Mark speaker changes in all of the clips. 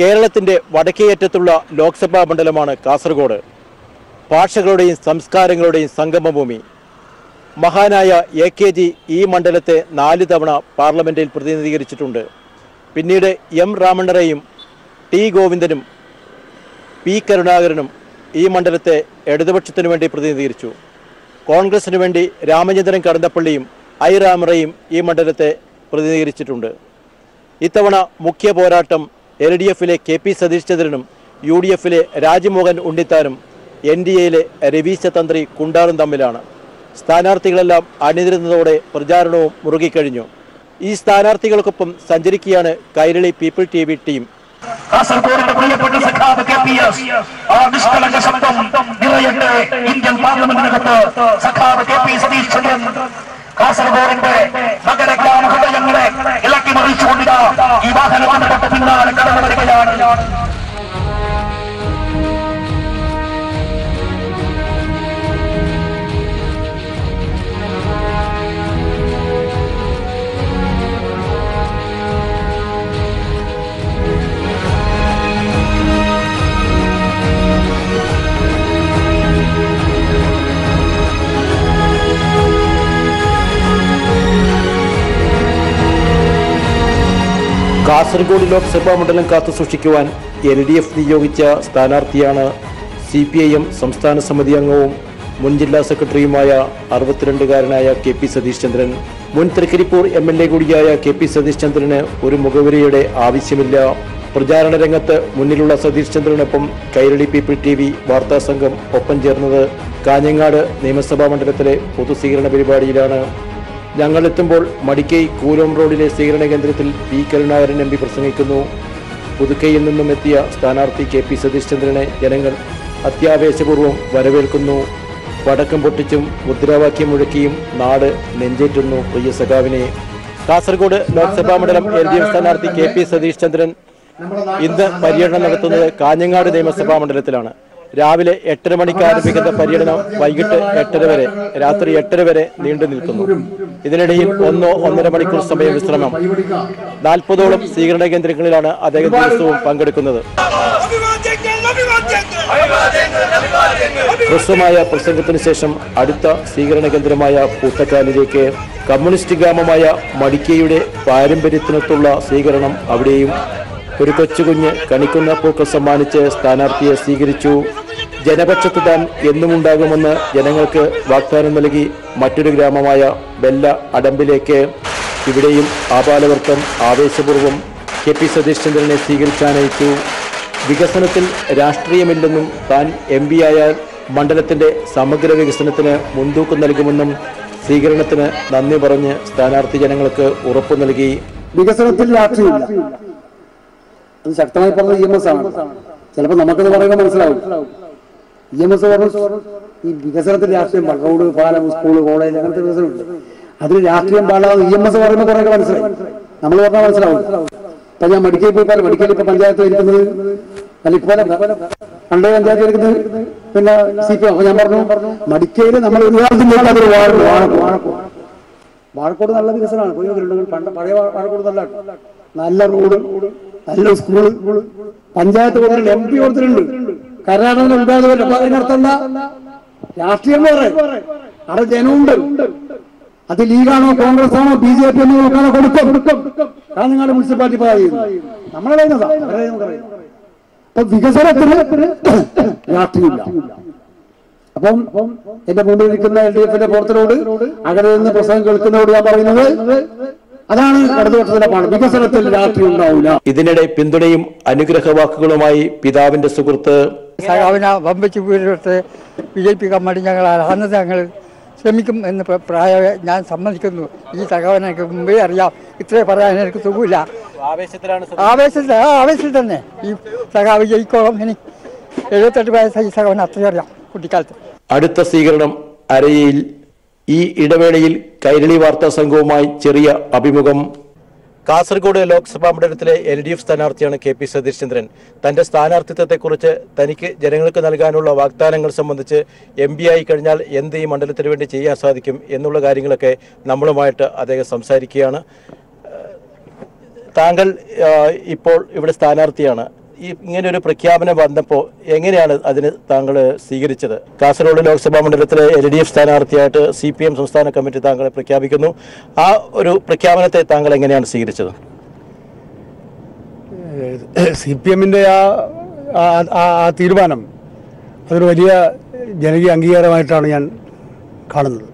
Speaker 1: കേരളത്തിന്റെ വടക്കേയറ്റത്തുള്ള ലോക്സഭാ മണ്ഡലമാണ് കാസർഗോഡ്. ഭാഷകളുടെയും സംസ്കാരങ്ങളുടെയും സംഗമഭൂമി. മഹാനായ എ കെ ജി ഈ മണ്ഡലത്തെ നാല് തവണ പാർലമെന്റിൽ പ്രതിനിധീകരിച്ചിട്ടുണ്ട്. പിന്നീട് എം രാമണ്ണറേയും ടി ഗോവിന്ദനും പി കരുണാകരനും ഈ മണ്ഡലത്തെ ഇടതുപക്ഷത്തിനു വേണ്ടി പ്രതിനിധീകരിച്ചു. കോൺഗ്രസിനു വേണ്ടി രാമചന്ദ്രൻ കടന്നപ്പള്ളിയും ഐ രാമറയും ഈ മണ്ഡലത്തെ പ്രതിനിധീകരിച്ചിട്ടുണ്ട്. ഇത്തവണ മുഖ്യ പോരാട്ടം എൽ ഡി എഫിലെ കെ പി സതീഷ് ചന്ദ്രനും യു ഡി എഫിലെ രാജ്മോഹൻ ഉണ്ണിത്താനും എൻ ഡി എയിലെ രവീശ തന്ത്രി കുണ്ടാറും തമ്മിലാണ്. സ്ഥാനാർത്ഥികളെല്ലാം അണിനിരുന്നതോടെ പ്രചാരണവും മുറുകിക്കഴിഞ്ഞു. ഈ സ്ഥാനാർത്ഥികൾക്കൊപ്പം സഞ്ചരിക്കുകയാണ് Kairali people T V team.
Speaker 2: കാസർഗോഡിന്റെ പ്രിയപ്പെട്ട സഖാവ് കെ പി എസ്. ആ നിഷ്കളങ്ക ശബ്ദം നിറയട്ടെ ഇന്ത്യൻ പാർലമെന്റിനകത്ത് സഖാവ് കെ പി സതീഷ് ചന്ദ്രൻ കാസർഗോഡിന്റെ നഗര ഗ്രാമ ഹൃദയങ്ങളെ മറിച്ചുകൊണ്ടിതാ ഈ വാഹനത്തിന്റെ പിന്നാലെ കടന്നു വരികയാണ്.
Speaker 1: കാസർഗോഡ് ലോക്സഭാ മണ്ഡലം കാത്തുസൂക്ഷിക്കുവാൻ എൽ ഡി എഫ് നിയോഗിച്ച സ്ഥാനാർത്ഥിയാണ് സി പി ഐ എം സംസ്ഥാന സമിതി അംഗവും മുൻ ജില്ലാ സെക്രട്ടറിയുമായ അറുപത്തിരണ്ടുകാരനായ കെ പി സതീഷ് ചന്ദ്രൻ മുൻ തൃക്കരിപ്പൂർ എം എൽ എ കൂടിയായ കെ പി സതീഷ് ചന്ദ്രന് ഒരു മുഖവരിയുടെ ആവശ്യമില്ല. പ്രചാരണ രംഗത്ത് മുന്നിലുള്ള സതീഷ് ചന്ദ്രനൊപ്പം കൈരളി പീപ്പിൾ ടി വി വാർത്താ സംഘം ഒപ്പം ചേർന്നത് കാഞ്ഞങ്ങാട് നിയമസഭാ മണ്ഡലത്തിലെ പൊതുസ്വീകരണ പരിപാടിയിലാണ്. ഞങ്ങൾ എത്തുമ്പോൾ മടിക്കൈ കൂലോം റോഡിലെ സ്വീകരണ കേന്ദ്രത്തിൽ പി കരുണാകരൻ എം പി പ്രസംഗിക്കുന്നു. പുതുക്കൈയിൽ നിന്നും എത്തിയ സ്ഥാനാർത്ഥി കെ പി സതീശ്ചന്ദ്രനെ ജനങ്ങൾ അത്യാവേശപൂർവം വരവേൽക്കുന്നു. പടക്കം പൊട്ടിച്ചും മുദ്രാവാക്യം മുഴക്കിയും നാട് നെഞ്ചേറ്റുന്നു പ്രിയ സഖാവിനെ. കാസർഗോഡ് ലോക്സഭാ മണ്ഡലം എൽ ഡി എഫ് സ്ഥാനാർത്ഥി കെ പി സതീഷ് ചന്ദ്രൻ ഇന്ന് പര്യടനം നടത്തുന്നത് കാഞ്ഞങ്ങാട് നിയമസഭാ മണ്ഡലത്തിലാണ്. രാവിലെ എട്ടര മണിക്ക് ആരംഭിക്കുന്ന പര്യടനം വൈകിട്ട് എട്ടര വരെ രാത്രി എട്ടര വരെ നീണ്ടു നിൽക്കുന്നു. ഇതിനിടയിൽ ഒന്നോ ഒന്നര മണിക്കൂർ സമയ വിശ്രമം. നാൽപ്പതോളം സ്വീകരണ കേന്ദ്രങ്ങളിലാണ് അദ്ദേഹം ദിവസവും പങ്കെടുക്കുന്നത്. ഹ്രസ്വമായ പ്രസംഗത്തിന് ശേഷം അടുത്ത സ്വീകരണ കേന്ദ്രമായ പൂത്തക്കാലിലേക്ക് കമ്മ്യൂണിസ്റ്റ് ഗ്രാമമായ മടിക്കയുടെ പാരമ്പര്യത്തിനൊത്തുള്ള സ്വീകരണം അവിടെയും ഒരു കൊച്ചുകുഞ്ഞ് കണിക്കുന്ന പൂക്കൾ സമ്മാനിച്ച് സ്ഥാനാർത്ഥിയെ സ്വീകരിച്ചു. ജനപക്ഷത്ത് താൻ എന്നുമുണ്ടാകുമെന്ന് ജനങ്ങൾക്ക് വാഗ്ദാനം നൽകി മറ്റൊരു ഗ്രാമമായ ബെല്ല അടമ്പിലേക്ക്. ഇവിടെയും ആപാലവർത്തം ആവേശപൂർവം കെ പി സതീഷ് ചന്ദ്രനെ സ്വീകരിച്ചാനയിച്ചു. വികസനത്തിൽ രാഷ്ട്രീയമില്ലെന്നും താൻ എം പി ആയാൽ മണ്ഡലത്തിന്റെ സമഗ്ര വികസനത്തിന് മുൻതൂക്കം നൽകുമെന്നും സ്വീകരണത്തിന് നന്ദി പറഞ്ഞ് സ്ഥാനാർത്ഥി ജനങ്ങൾക്ക് ഉറപ്പു നൽകി.
Speaker 3: വികസനത്തിൽ രാഷ്ട്രീയമില്ല. അത് ശക്തമായി പറഞ്ഞ ഇ എം എസ് ആണ്. ചിലപ്പോൾ നമുക്കത് പറയുമ്പോൾ മനസ്സിലാവും. ഇ എം എസ് പറഞ്ഞു ഈ വികസനത്തിൽ രാഷ്ട്രീയം റോഡ് പാലം സ്കൂൾ കോളേജ് അങ്ങനത്തെ വികസനമുണ്ട് അതിൽ രാഷ്ട്രീയം പാടാതെ ഇ എം എസ് പറയുമ്പോൾ കുറേ മനസ്സിലാവും നമ്മൾ പറഞ്ഞാൽ മനസ്സിലാവും. ഇപ്പൊ ഞാൻ മെഡിക്കൽ പോയി മെഡിക്കൽ ഇപ്പൊ പഞ്ചായത്ത് ഇരിക്കുന്നത് അല്ല ഇപ്പൊ പണ്ടേ പഞ്ചായത്ത് ഇരിക്കുന്നത് പിന്നെ സി പി അപ്പൊ ഞാൻ പറഞ്ഞു മടിക്കയിൽ നമ്മൾ വാഴക്കോട് നല്ല വികസനമാണ്. പഴയ വാഴക്കോട് നല്ല നല്ല റോഡ് നല്ല സ്കൂൾ പഞ്ചായത്ത് കൊടുത്തിട്ടുണ്ട് എം പി കൊടുത്തിട്ടുണ്ട്. കരാറൊന്നും ഉണ്ടാകുമല്ലോ അപ്പൊ അതിനർത്ഥം രാഷ്ട്രീയം വേറെ. അവിടെ ജനമുണ്ട്. അത് ലീഗാണോ കോൺഗ്രസ് ആണോ ബി ജെ പി എന്നോ നോക്കാനോ കൊടുക്കും. കാഞ്ഞങ്ങാട് മുനിസിപ്പാലിറ്റി പരാതി നമ്മളെ അപ്പൊ വികസനത്തിന് രാഷ്ട്രീയമില്ല. അപ്പം എന്റെ മുമ്പിൽ നിൽക്കുന്ന എൽ ഡി എഫിന്റെ പുറത്തിനോട് അകലെ നിന്ന് പ്രസംഗം കേൾക്കുന്നതോട് ഞാൻ പറയുന്നത് അതാണ് ഇടതുപക്ഷത്തിന്റെ പാഠം. വികസനത്തിൽ രാത്രി ഉണ്ടാവില്ല
Speaker 1: ഇതിനിടെ പിന്തുണയും അനുഗ്രഹ വാക്കുകളുമായി പിതാവിന്റെ സുഹൃത്ത്
Speaker 4: സഖാവിനെ വമ്പിച്ച് വീടെടുത്ത് ബി ജെ പി കമ്മിറ്റി ഞങ്ങൾ അന്നത്തെ ഞങ്ങൾ ശ്രമിക്കും എന്ന് പ്രായ ഞാൻ സമ്മതിക്കുന്നു. ഈ സഖാവിനെ എനിക്ക് മുമ്പേ അറിയാം. ഇത്രേ പറയാൻ എനിക്ക് സുഖമില്ല.
Speaker 1: ആവേശത്തിലാണ്
Speaker 4: ആവേശത്തിൽ ആ ആവേശത്തിൽ തന്നെ. ഈ സഖാവ് ജയിക്കോളം ഇനി എഴുപത്തെട്ട് വയസ്സായി ഈ സഖാവിനെ അത്രയും അറിയാം കുട്ടിക്കാലത്ത്.
Speaker 1: അടുത്ത സ്വീകരണം അരയിൽ ഈ ഇടവേളയിൽ കൈരളി വാർത്താ സംഘവുമായി ചെറിയ അഭിമുഖം. കാസർഗോഡ് ലോക്സഭാ മണ്ഡലത്തിലെ എൽ ഡി എഫ് സ്ഥാനാർത്ഥിയാണ് കെ പി സതീശ്ചന്ദ്രൻ. തന്റെ സ്ഥാനാർത്ഥിത്വത്തെക്കുറിച്ച് തനിക്ക് ജനങ്ങൾക്ക് നൽകാനുള്ള വാഗ്ദാനങ്ങൾ സംബന്ധിച്ച് എം പി ആയി കഴിഞ്ഞാൽ എന്ത് ഈ മണ്ഡലത്തിന് വേണ്ടി ചെയ്യാൻ സാധിക്കും എന്നുള്ള കാര്യങ്ങളൊക്കെ നമ്മളുമായിട്ട് അദ്ദേഹം സംസാരിക്കുകയാണ്. താങ്കൾ ഇപ്പോൾ ഇവിടെ സ്ഥാനാർത്ഥിയാണ്. ഈ ഇങ്ങനെ ഒരു പ്രഖ്യാപനം വന്നപ്പോൾ എങ്ങനെയാണ് അതിന് താങ്കൾ സ്വീകരിച്ചത്? കാസർഗോഡ് ലോക്സഭാ മണ്ഡലത്തിലെ എൽ ഡി എഫ് സ്ഥാനാർത്ഥിയായിട്ട് സി പി എം സംസ്ഥാന കമ്മിറ്റി താങ്കളെ പ്രഖ്യാപിക്കുന്നു. ആ ഒരു പ്രഖ്യാപനത്തെ താങ്കൾ എങ്ങനെയാണ് സ്വീകരിച്ചത്?
Speaker 3: സി പി എമ്മിന്റെ ആ തീരുമാനം അതൊരു വലിയ ജനകീയ അംഗീകാരമായിട്ടാണ് ഞാൻ കാണുന്നത്.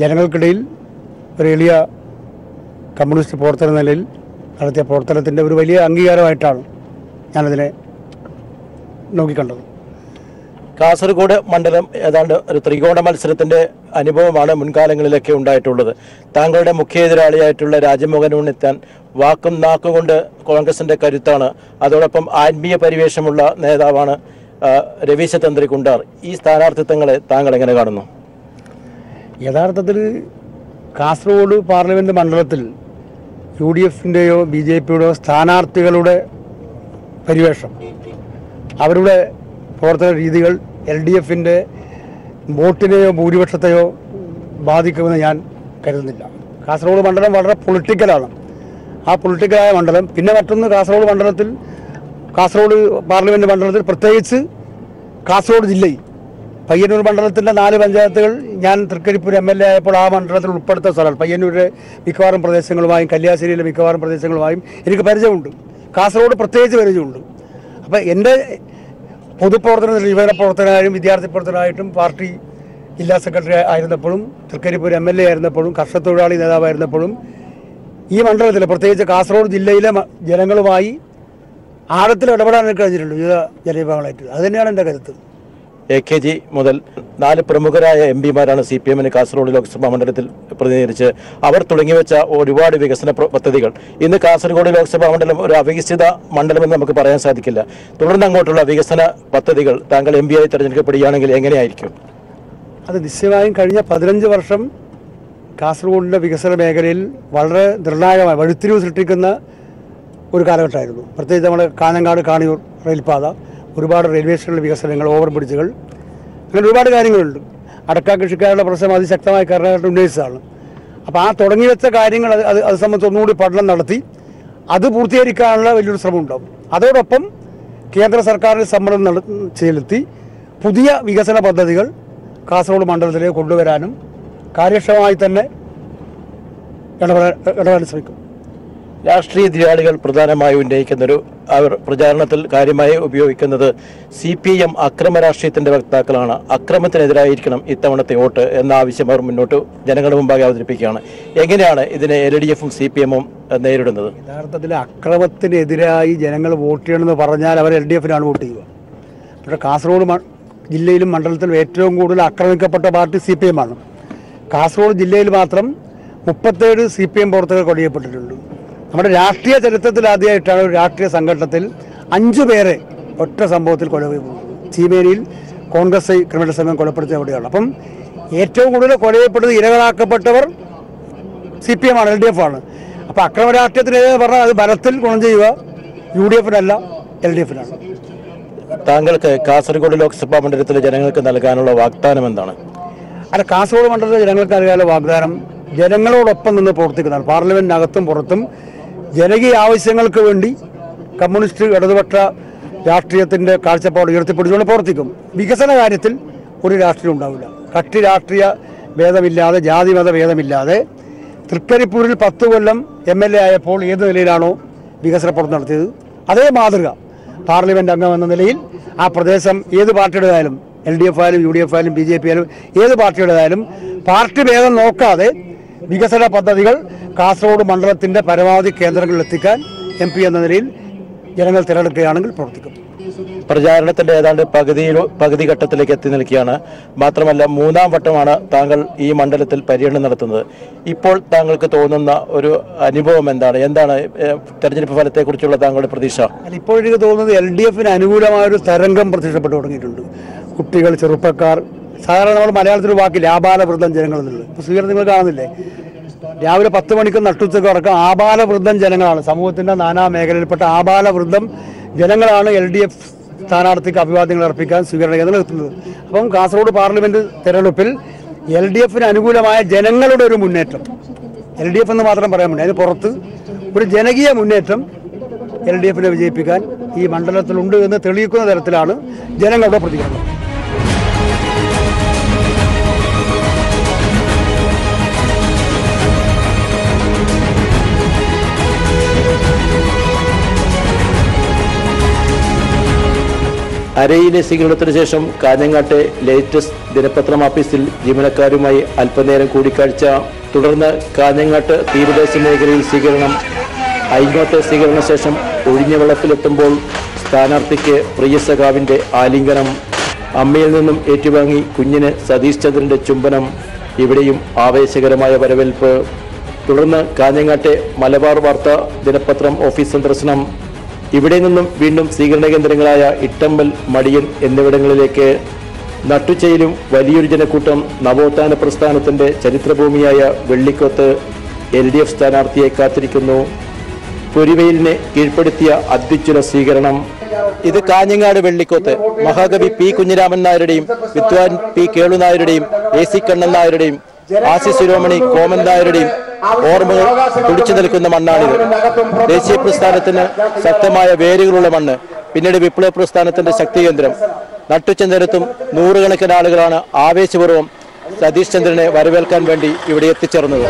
Speaker 3: ജനങ്ങൾക്കിടയിൽ ഒരു എളിയ കമ്മ്യൂണിസ്റ്റ് പ്രവർത്തന നിലയിൽ നടത്തിയ പ്രവർത്തനത്തിന്റെ ഒരു വലിയ അംഗീകാരമായിട്ടാണ് ഞാനതിനെ നോക്കിക്കണ്ടത്.
Speaker 1: കാസർഗോഡ് മണ്ഡലം ഏതാണ്ട് ഒരു ത്രികോണ മത്സരത്തിന്റെ അനുഭവമാണ് മുൻകാലങ്ങളിലൊക്കെ ഉണ്ടായിട്ടുള്ളത്. താങ്കളുടെ മുഖ്യ എതിരാളിയായിട്ടുള്ള രാജമോഹൻ ഉണ്ണിത്താൻ വാക്കും നാക്കും കൊണ്ട് കോൺഗ്രസിന്റെ കരുത്താണ്. അതോടൊപ്പം ആത്മീയ പരിവേഷമുള്ള നേതാവാണ് രവീശ തന്ത്രി കുണ്ടാർ. ഈ സ്ഥാനാർത്ഥിത്വങ്ങളെ താങ്കൾ എങ്ങനെ കാണുന്നു?
Speaker 3: യഥാർത്ഥത്തിൽ കാസർഗോഡ് പാർലമെന്റ് മണ്ഡലത്തിൽ യു ഡി എഫിന്റെയോ ബി ജെ പിയുടെയോ സ്ഥാനാർത്ഥികളുടെ പരിവേഷം. അവരുടെ പ്രവർത്തന രീതികൾ എൽ ഡി എഫിന്റെ വോട്ടിനെയോ ഭൂരിപക്ഷത്തെയോ ബാധിക്കുമെന്ന് ഞാൻ കരുതുന്നില്ല. കാസർഗോഡ് മണ്ഡലം വളരെ പൊളിറ്റിക്കലാണ്. ആ പൊളിറ്റിക്കലായ മണ്ഡലം പിന്നെ മറ്റൊന്ന് കാസർഗോഡ് മണ്ഡലത്തിൽ കാസർഗോഡ് പാർലമെന്റ് മണ്ഡലത്തിൽ പ്രത്യേകിച്ച് കാസർഗോഡ് ജില്ലയിൽ പയ്യന്നൂർ മണ്ഡലത്തിന്റെ നാല് പഞ്ചായത്തുകൾ ഞാൻ തൃക്കരിപ്പൂർ എം എൽ എ ആയപ്പോൾ ആ മണ്ഡലത്തിൽ ഉൾപ്പെടുത്ത സ്ഥലമാണ്. പയ്യന്നൂരിലെ മിക്കവാറും പ്രദേശങ്ങളുമായും കല്യാശ്ശേരിയിലെ മിക്കവാറും പ്രദേശങ്ങളുമായും എനിക്ക് പരിചയമുണ്ട്. കാസർഗോഡ് പ്രത്യേകിച്ച് പരിചയമുണ്ട്. അപ്പോൾ എന്റെ പൊതുപ്രവർത്തന യുവജന പ്രവർത്തനമായും വിദ്യാർത്ഥി പ്രവർത്തനമായിട്ടും പാർട്ടി ജില്ലാ സെക്രട്ടറി ആയിരുന്നപ്പോഴും തൃക്കരിപ്പൂർ എം എൽ എ ആയിരുന്നപ്പോഴും കർഷക തൊഴിലാളി നേതാവായിരുന്നപ്പോഴും ഈ മണ്ഡലത്തിൽ പ്രത്യേകിച്ച് കാസർഗോഡ് ജില്ലയിലെ ജനങ്ങളുമായി ആഴത്തിൽ ഇടപെടാൻ കഴിഞ്ഞിട്ടുണ്ട് വിവിധ ജനവിഭാഗങ്ങളായിട്ട്. അത് തന്നെയാണ് എന്റെ കരുത്ത്.
Speaker 1: എ കെ ജി മുതൽ നാല് പ്രമുഖരായ എം പിമാരാണ് സി പി എമ്മിന് കാസർഗോഡ് ലോക്സഭാ മണ്ഡലത്തിൽ പ്രതിനിധീകരിച്ച് അവർ തുടങ്ങിവെച്ച ഒരുപാട് വികസന പദ്ധതികൾ. ഇന്ന് കാസർഗോഡ് ലോക്സഭാ മണ്ഡലം ഒരു അവികസിത മണ്ഡലമെന്ന് നമുക്ക് പറയാൻ സാധിക്കില്ല. തുടർന്ന് അങ്ങോട്ടുള്ള വികസന പദ്ധതികൾ താങ്കൾ എം പി ആയി തിരഞ്ഞെടുക്കപ്പെടുകയാണെങ്കിൽ എങ്ങനെയായിരിക്കും?
Speaker 3: അത് നിശ്ചയമായും കഴിഞ്ഞ പതിനഞ്ച് വർഷം കാസർഗോഡിന്റെ വികസന മേഖലയിൽ വളരെ നിർണായകമായ വഴുത്തിരിവ് സൃഷ്ടിക്കുന്ന ഒരു കാലഘട്ടമായിരുന്നു. പ്രത്യേകിച്ച് നമ്മുടെ കാഞ്ഞങ്ങാട് കാണിയൂർ റെയിൽപാത. ഒരുപാട് റെയിൽവേ സ്റ്റേഷനിലെ വികസനങ്ങൾ ഓവർ ബ്രിഡ്ജുകൾ അങ്ങനെ ഒരുപാട് കാര്യങ്ങളുണ്ട്. അടക്ക കൃഷിക്കാരുടെ പ്രശ്നം അതിശക്തമായി കർണാടക ഉന്നയിച്ചതാണ്. അപ്പോൾ ആ തുടങ്ങി വെച്ച കാര്യങ്ങൾ അത് അത് സംബന്ധിച്ച് ഒന്നുകൂടി പഠനം നടത്തി അത് പൂർത്തീകരിക്കാനുള്ള വലിയൊരു ശ്രമം ഉണ്ടാകും അതോടൊപ്പം കേന്ദ്ര സർക്കാരിന് സമ്മർദ്ദം നട ചെലുത്തി പുതിയ വികസന പദ്ധതികൾ കാസർഗോഡ് മണ്ഡലത്തിലേക്ക് കൊണ്ടുവരാനും കാര്യക്ഷമമായി തന്നെ ഇടപെടാൻ ശ്രമിക്കും.
Speaker 1: രാഷ്ട്രീയ എതിരാളികൾ പ്രധാനമായും ഉന്നയിക്കുന്നൊരു അവർ പ്രചാരണത്തിൽ കാര്യമായി ഉപയോഗിക്കുന്നത് സി പി എം അക്രമ രാഷ്ട്രീയത്തിന്റെ വക്താക്കളാണ്. അക്രമത്തിനെതിരായിരിക്കണം ഇത്തവണത്തെ വോട്ട് എന്ന ആവശ്യം അവർ മുന്നോട്ട് ജനങ്ങളുടെ മുമ്പാകെ അവതരിപ്പിക്കുകയാണ്. എങ്ങനെയാണ് ഇതിനെ എൽ ഡി എഫും സി പി എമ്മും നേരിടുന്നത്?
Speaker 3: യഥാർത്ഥത്തിൽ അക്രമത്തിനെതിരായി ജനങ്ങൾ വോട്ട് ചെയ്യണമെന്ന് പറഞ്ഞാൽ അവർ എൽ ഡി എഫിനാണ് വോട്ട് ചെയ്യുക. പക്ഷേ കാസർഗോഡ് ജില്ലയിലും മണ്ഡലത്തിലും ഏറ്റവും കൂടുതൽ ആക്രമിക്കപ്പെട്ട പാർട്ടി സി പി എം ആണ്. കാസർഗോഡ് ജില്ലയിൽ മാത്രം മുപ്പത്തേഴ് സി പി എം പ്രവർത്തകർ കൊടിയപ്പെട്ടിട്ടുണ്ട് നമ്മുടെ രാഷ്ട്രീയ ചരിത്രത്തിൽ ആദ്യമായിട്ടാണ് ഒരു രാഷ്ട്രീയ സംഘടനത്തിൽ അഞ്ചു പേരെ ഒറ്റ സംഭവത്തിൽ കൊലപ്പെടുന്നത് ചീമേനിയിൽ കോൺഗ്രസ് ക്രിമിനൽ സംഘം കൊലപ്പെടുത്തിയ അവിടെയാണ്. അപ്പം ഏറ്റവും കൂടുതൽ കൊലയപ്പെടുന്നത് ഇരകളാക്കപ്പെട്ടവർ സി പി എം ആണ്. എൽ ഡി എഫ് ആണ് അപ്പോൾ അക്രമ രാഷ്ട്രീയത്തിനെതിരെ പറഞ്ഞാൽ അത് ബലത്തിൽ ഗുണം ചെയ്യുക. യു ഡി എഫിനല്ല എൽ ഡി എഫിനാണ്
Speaker 1: താങ്കൾക്ക് കാസർഗോഡ് ലോക്സഭാ മണ്ഡലത്തിലെ ജനങ്ങൾക്ക് നൽകാനുള്ള വാഗ്ദാനം എന്താണ്?
Speaker 3: അല്ല കാസർഗോഡ് മണ്ഡലത്തിലെ ജനങ്ങൾക്ക് നൽകാനുള്ള വാഗ്ദാനം ജനങ്ങളോടൊപ്പം നിന്ന് പ്രവർത്തിക്കുന്നതാണ്. പാർലമെന്റിനകത്തും പുറത്തും ജനകീയ ആവശ്യങ്ങൾക്ക് വേണ്ടി കമ്മ്യൂണിസ്റ്റ് ഇടതുപക്ഷ രാഷ്ട്രീയത്തിന്റെ കാഴ്ചപ്പാട് ഉയർത്തിപ്പിടിച്ചുകൊണ്ട് പ്രവർത്തിക്കും. വികസന കാര്യത്തിൽ ഒരു രാഷ്ട്രീയം ഉണ്ടാവില്ല. കക്ഷി രാഷ്ട്രീയ ഭേദമില്ലാതെ ജാതി മത ഭേദമില്ലാതെ തൃക്കരിപ്പൂരിൽ പത്ത് കൊല്ലം എം എൽ എ ആയപ്പോൾ ഏത് നിലയിലാണോ വികസന പ്രവർത്തനം നടത്തിയത്? അതേ മാതൃക പാർലമെന്റ് അംഗം എന്ന നിലയിൽ ആ പ്രദേശം ഏത് പാർട്ടിയുടേതായാലും എൽ ഡി എഫ് ആയാലും യു ഡി എഫ് ആയാലും ബി ജെ പി ആയാലും ഏത് പാർട്ടിയുടേതായാലും പാർട്ടി ഭേദം നോക്കാതെ വികസന പദ്ധതികൾ കാസർഗോഡ് മണ്ഡലത്തിന്റെ പരമാവധി കേന്ദ്രങ്ങളിൽ എത്തിക്കാൻ എം പി എന്ന നിലയിൽ ജനങ്ങൾ തിരഞ്ഞെടുക്കുകയാണെങ്കിൽ പ്രവർത്തിക്കും.
Speaker 1: പ്രചാരണത്തിന്റെ ഏതാണ്ട് പകുതി പകുതി ഘട്ടത്തിലേക്ക് എത്തി നിൽക്കുകയാണ്. മാത്രമല്ല മൂന്നാം വട്ടമാണ് താങ്കൾ ഈ മണ്ഡലത്തിൽ പര്യടനം നടത്തുന്നത്. ഇപ്പോൾ താങ്കൾക്ക് തോന്നുന്ന ഒരു അനുഭവം എന്താണ്? എന്താണ് തെരഞ്ഞെടുപ്പ് ഫലത്തെക്കുറിച്ചുള്ള താങ്കളുടെ പ്രതീക്ഷ?
Speaker 3: ഇപ്പോൾ എനിക്ക് തോന്നുന്നത് എൽ ഡി എഫിന് അനുകൂലമായ ഒരു തരംഗം പ്രത്യക്ഷപ്പെട്ടു തുടങ്ങിയിട്ടുണ്ട്. കുട്ടികൾ ചെറുപ്പക്കാർ സാധാരണ നമ്മൾ മലയാളത്തിൽ ഒരു വാക്കില്ല ആബാലവൃദ്ധം ജനങ്ങൾ എന്നുള്ളത് ഇപ്പോൾ സ്വീകരണം നിങ്ങൾ കാണുന്നില്ലേ? രാവിലെ പത്ത് മണിക്ക് നട്ടുച്ചക്ക് ഉറക്കം ആബാലവൃദ്ധം ജനങ്ങളാണ്. സമൂഹത്തിന്റെ നാനാ മേഖലയിൽപ്പെട്ട ആബാലവൃദ്ധം ജനങ്ങളാണ് എൽ ഡി എഫ് സ്ഥാനാർത്ഥിക്ക് അഭിവാദ്യങ്ങൾ അർപ്പിക്കാൻ സ്വീകരണ കേന്ദ്രങ്ങൾ എത്തുന്നത് അപ്പം കാസർഗോഡ് പാർലമെന്റ് തെരഞ്ഞെടുപ്പിൽ എൽ ഡി എഫിന് അനുകൂലമായ ജനങ്ങളുടെ ഒരു മുന്നേറ്റം. എൽ ഡി എഫ് എന്ന് മാത്രം പറയാൻ പറ്റില്ല. അതിന് പുറത്ത് ഒരു ജനകീയ മുന്നേറ്റം എൽ ഡി എഫിനെ വിജയിപ്പിക്കാൻ ഈ മണ്ഡലത്തിലുണ്ട് എന്ന് തെളിയിക്കുന്ന തരത്തിലാണ് ജനങ്ങളുടെ പ്രതികരണം.
Speaker 1: അരയിലെ സ്വീകരണത്തിന് ശേഷം കാഞ്ഞങ്ങാട്ടെ ലേറ്റസ്റ്റ് ദിനപത്രം ഓഫീസിൽ ജീവനക്കാരുമായി അല്പനേരം കൂടിക്കാഴ്ച. തുടർന്ന് കാഞ്ഞങ്ങാട്ട് തീരദേശ മേഖലയിൽ സ്വീകരണം. അയിങ്ങോട്ടെ സ്വീകരണ ശേഷം ഒഴിഞ്ഞ വെള്ളത്തിലെത്തുമ്പോൾ സ്ഥാനാർത്ഥിക്ക് പ്രിയ സഖാവിന്റെ ആലിംഗനം. അമ്മയിൽ നിന്നും ഏറ്റുവാങ്ങി കുഞ്ഞിന് സതീഷ് ചന്ദ്രന്റെ ചുംബനം. ഇവിടെയും ആവേശകരമായ വരവേൽപ്പ്. തുടർന്ന് കാഞ്ഞങ്ങാട്ടെ മലബാർ വാർത്താ ദിനപത്രം ഓഫീസ് സന്ദർശനം ഇവിടെ നിന്നും വീണ്ടും സ്വീകരണ കേന്ദ്രങ്ങളായ ഇട്ടമ്പൽ മടിയൻ എന്നിവിടങ്ങളിലേക്ക് നട്ടുച്ചയിലും വലിയൊരു ജനക്കൂട്ടം നവോത്ഥാന പ്രസ്ഥാനത്തിന്റെ ചരിത്രഭൂമിയായ വെള്ളിക്കോത്ത് എൽ ഡി എഫ് സ്ഥാനാർത്ഥിയെ കാത്തിരിക്കുന്നു. പൊരിവെയിലിനെ കീഴ്പ്പെടുത്തിയ അത്യുജ്വല സ്വീകരണം. ഇത് കാഞ്ഞങ്ങാട് വെള്ളിക്കോത്ത്. മഹാകവി പി കുഞ്ഞിരാമൻ നായരുടെയും വിദ്വാൻ പി കേളു നായരുടെയും എ സി കണ്ണൻ നായരുടെയും ആസി ശിരോമണി കോമന്തായരുടെയും ഓർമ്മകൾ തുടിച്ചു നിൽക്കുന്ന മണ്ണാണിത്. ദേശീയ പ്രസ്ഥാനത്തിന് ശക്തമായ വേരുകളുള്ള മണ്ണ് പിന്നീട് വിപ്ലവ പ്രസ്ഥാനത്തിന്റെ ശക്തികേന്ദ്രം. നട്ടുചന്ദ്രനത്തും നൂറുകണക്കിന് ആളുകളാണ് ആവേശപൂർവം സതീഷ് ചന്ദ്രനെ വരവേൽക്കാൻ വേണ്ടി ഇവിടെ എത്തിച്ചേർന്നത്.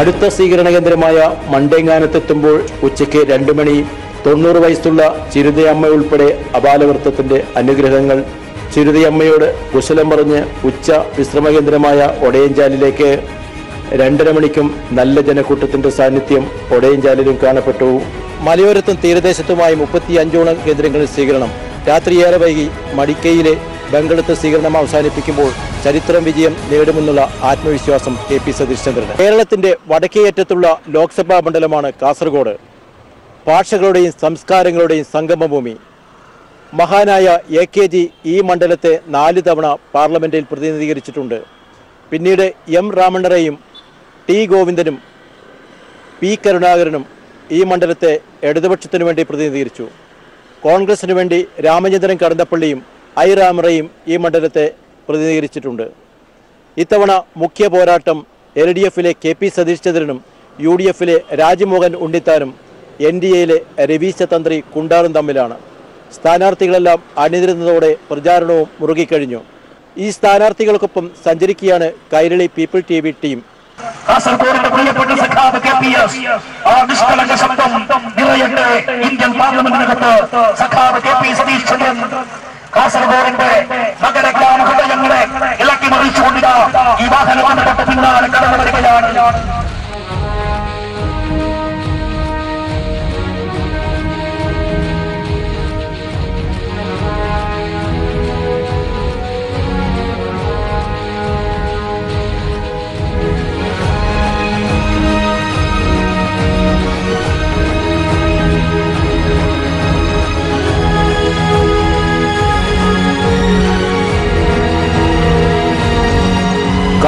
Speaker 1: അടുത്ത സ്വീകരണ കേന്ദ്രമായ മണ്ടേങ്ങാനത്തെത്തുമ്പോൾ ഉച്ചയ്ക്ക് രണ്ടു മണി തൊണ്ണൂറ് വയസ്സുള്ള ചിരുതയമ്മ ഉൾപ്പെടെ അപാലവൃത്തത്തിന്റെ അനുഗ്രഹങ്ങൾ ചിരുതയമ്മയോട് കുശലം പറഞ്ഞ് ഉച്ച വിശ്രമ കേന്ദ്രമായ ഒടയഞ്ചാലിലേക്ക് രണ്ടര മണിക്കും നല്ല ജനക്കൂട്ടത്തിന്റെ സാന്നിധ്യം ഒടയഞ്ചാലിലും കാണപ്പെട്ടു. മലയോരത്തും തീരദേശത്തുമായി മുപ്പത്തി അഞ്ചോളം കേന്ദ്രങ്ങളിൽ സ്വീകരണം. രാത്രി ഏറെ വൈകി മടിക്കയിലെ ബംഗളത്ത് സ്വീകരണം അവസാനിപ്പിക്കുമ്പോൾ ചരിത്രം വിജയം നേടുമെന്നുള്ള ആത്മവിശ്വാസം കെ പി സതീഷ് ചന്ദ്രന് കേരളത്തിന്റെ വടക്കേയറ്റത്തുള്ള ലോക്സഭാ മണ്ഡലമാണ് കാസർഗോഡ്. ഭാഷകളുടെയും സംസ്കാരങ്ങളുടെയും സംഗമഭൂമി. മഹാനായ എ കെ ജി ഈ മണ്ഡലത്തെ നാല് തവണ പാർലമെന്റിൽ പ്രതിനിധീകരിച്ചിട്ടുണ്ട്. പിന്നീട് എം രാമണ്ണറേയും ടി ഗോവിന്ദനും പി കരുണാകരനും ഈ മണ്ഡലത്തെ ഇടതുപക്ഷത്തിനു വേണ്ടി പ്രതിനിധീകരിച്ചു. കോൺഗ്രസിനു വേണ്ടി രാമചന്ദ്രൻ കടന്നപ്പള്ളിയും ഐ രാമറയും ഈ മണ്ഡലത്തെ പ്രതിനിധീകരിച്ചിട്ടുണ്ട്. ഇത്തവണ മുഖ്യ പോരാട്ടം എൽ ഡി എഫിലെ കെ പി സതീശ്ചന്ദ്രനും യു ഡി എഫിലെ രാജ്മോഹൻ ഉണ്ണിത്താനും എൻ ഡി എയിലെ രവീശ തന്ത്രി കുണ്ടാറും തമ്മിലാണ്. സ്ഥാനാർത്ഥികളെല്ലാം അണിനിരുന്നതോടെ പ്രചാരണവും മുറുകിക്കഴിഞ്ഞു. ഈ സ്ഥാനാർത്ഥികൾക്കൊപ്പം സഞ്ചരിക്കുകയാണ് Kairali people T V team.
Speaker 2: കാസർഗോഡിന്റെ പ്രിയപ്പെട്ട സഖാവ് കെ പി എസ്. ആ നിഷ്കളങ്ക ശബ്ദം നിറയട്ടെ ഇന്ത്യൻ പാർലമെന്റിനകത്ത് സഖാവ് കെ പി സതീഷ് ചന്ദ്രൻ. കാസർഗോഡിന്റെ നഗര ഗ്രാമ ഇളക്കി മറിച്ചുകൊണ്ടിതാ ഈ വാഹനത്തിന്റെ തൊട്ട് പിന്നാലെ കടന്നു വരികയാണ്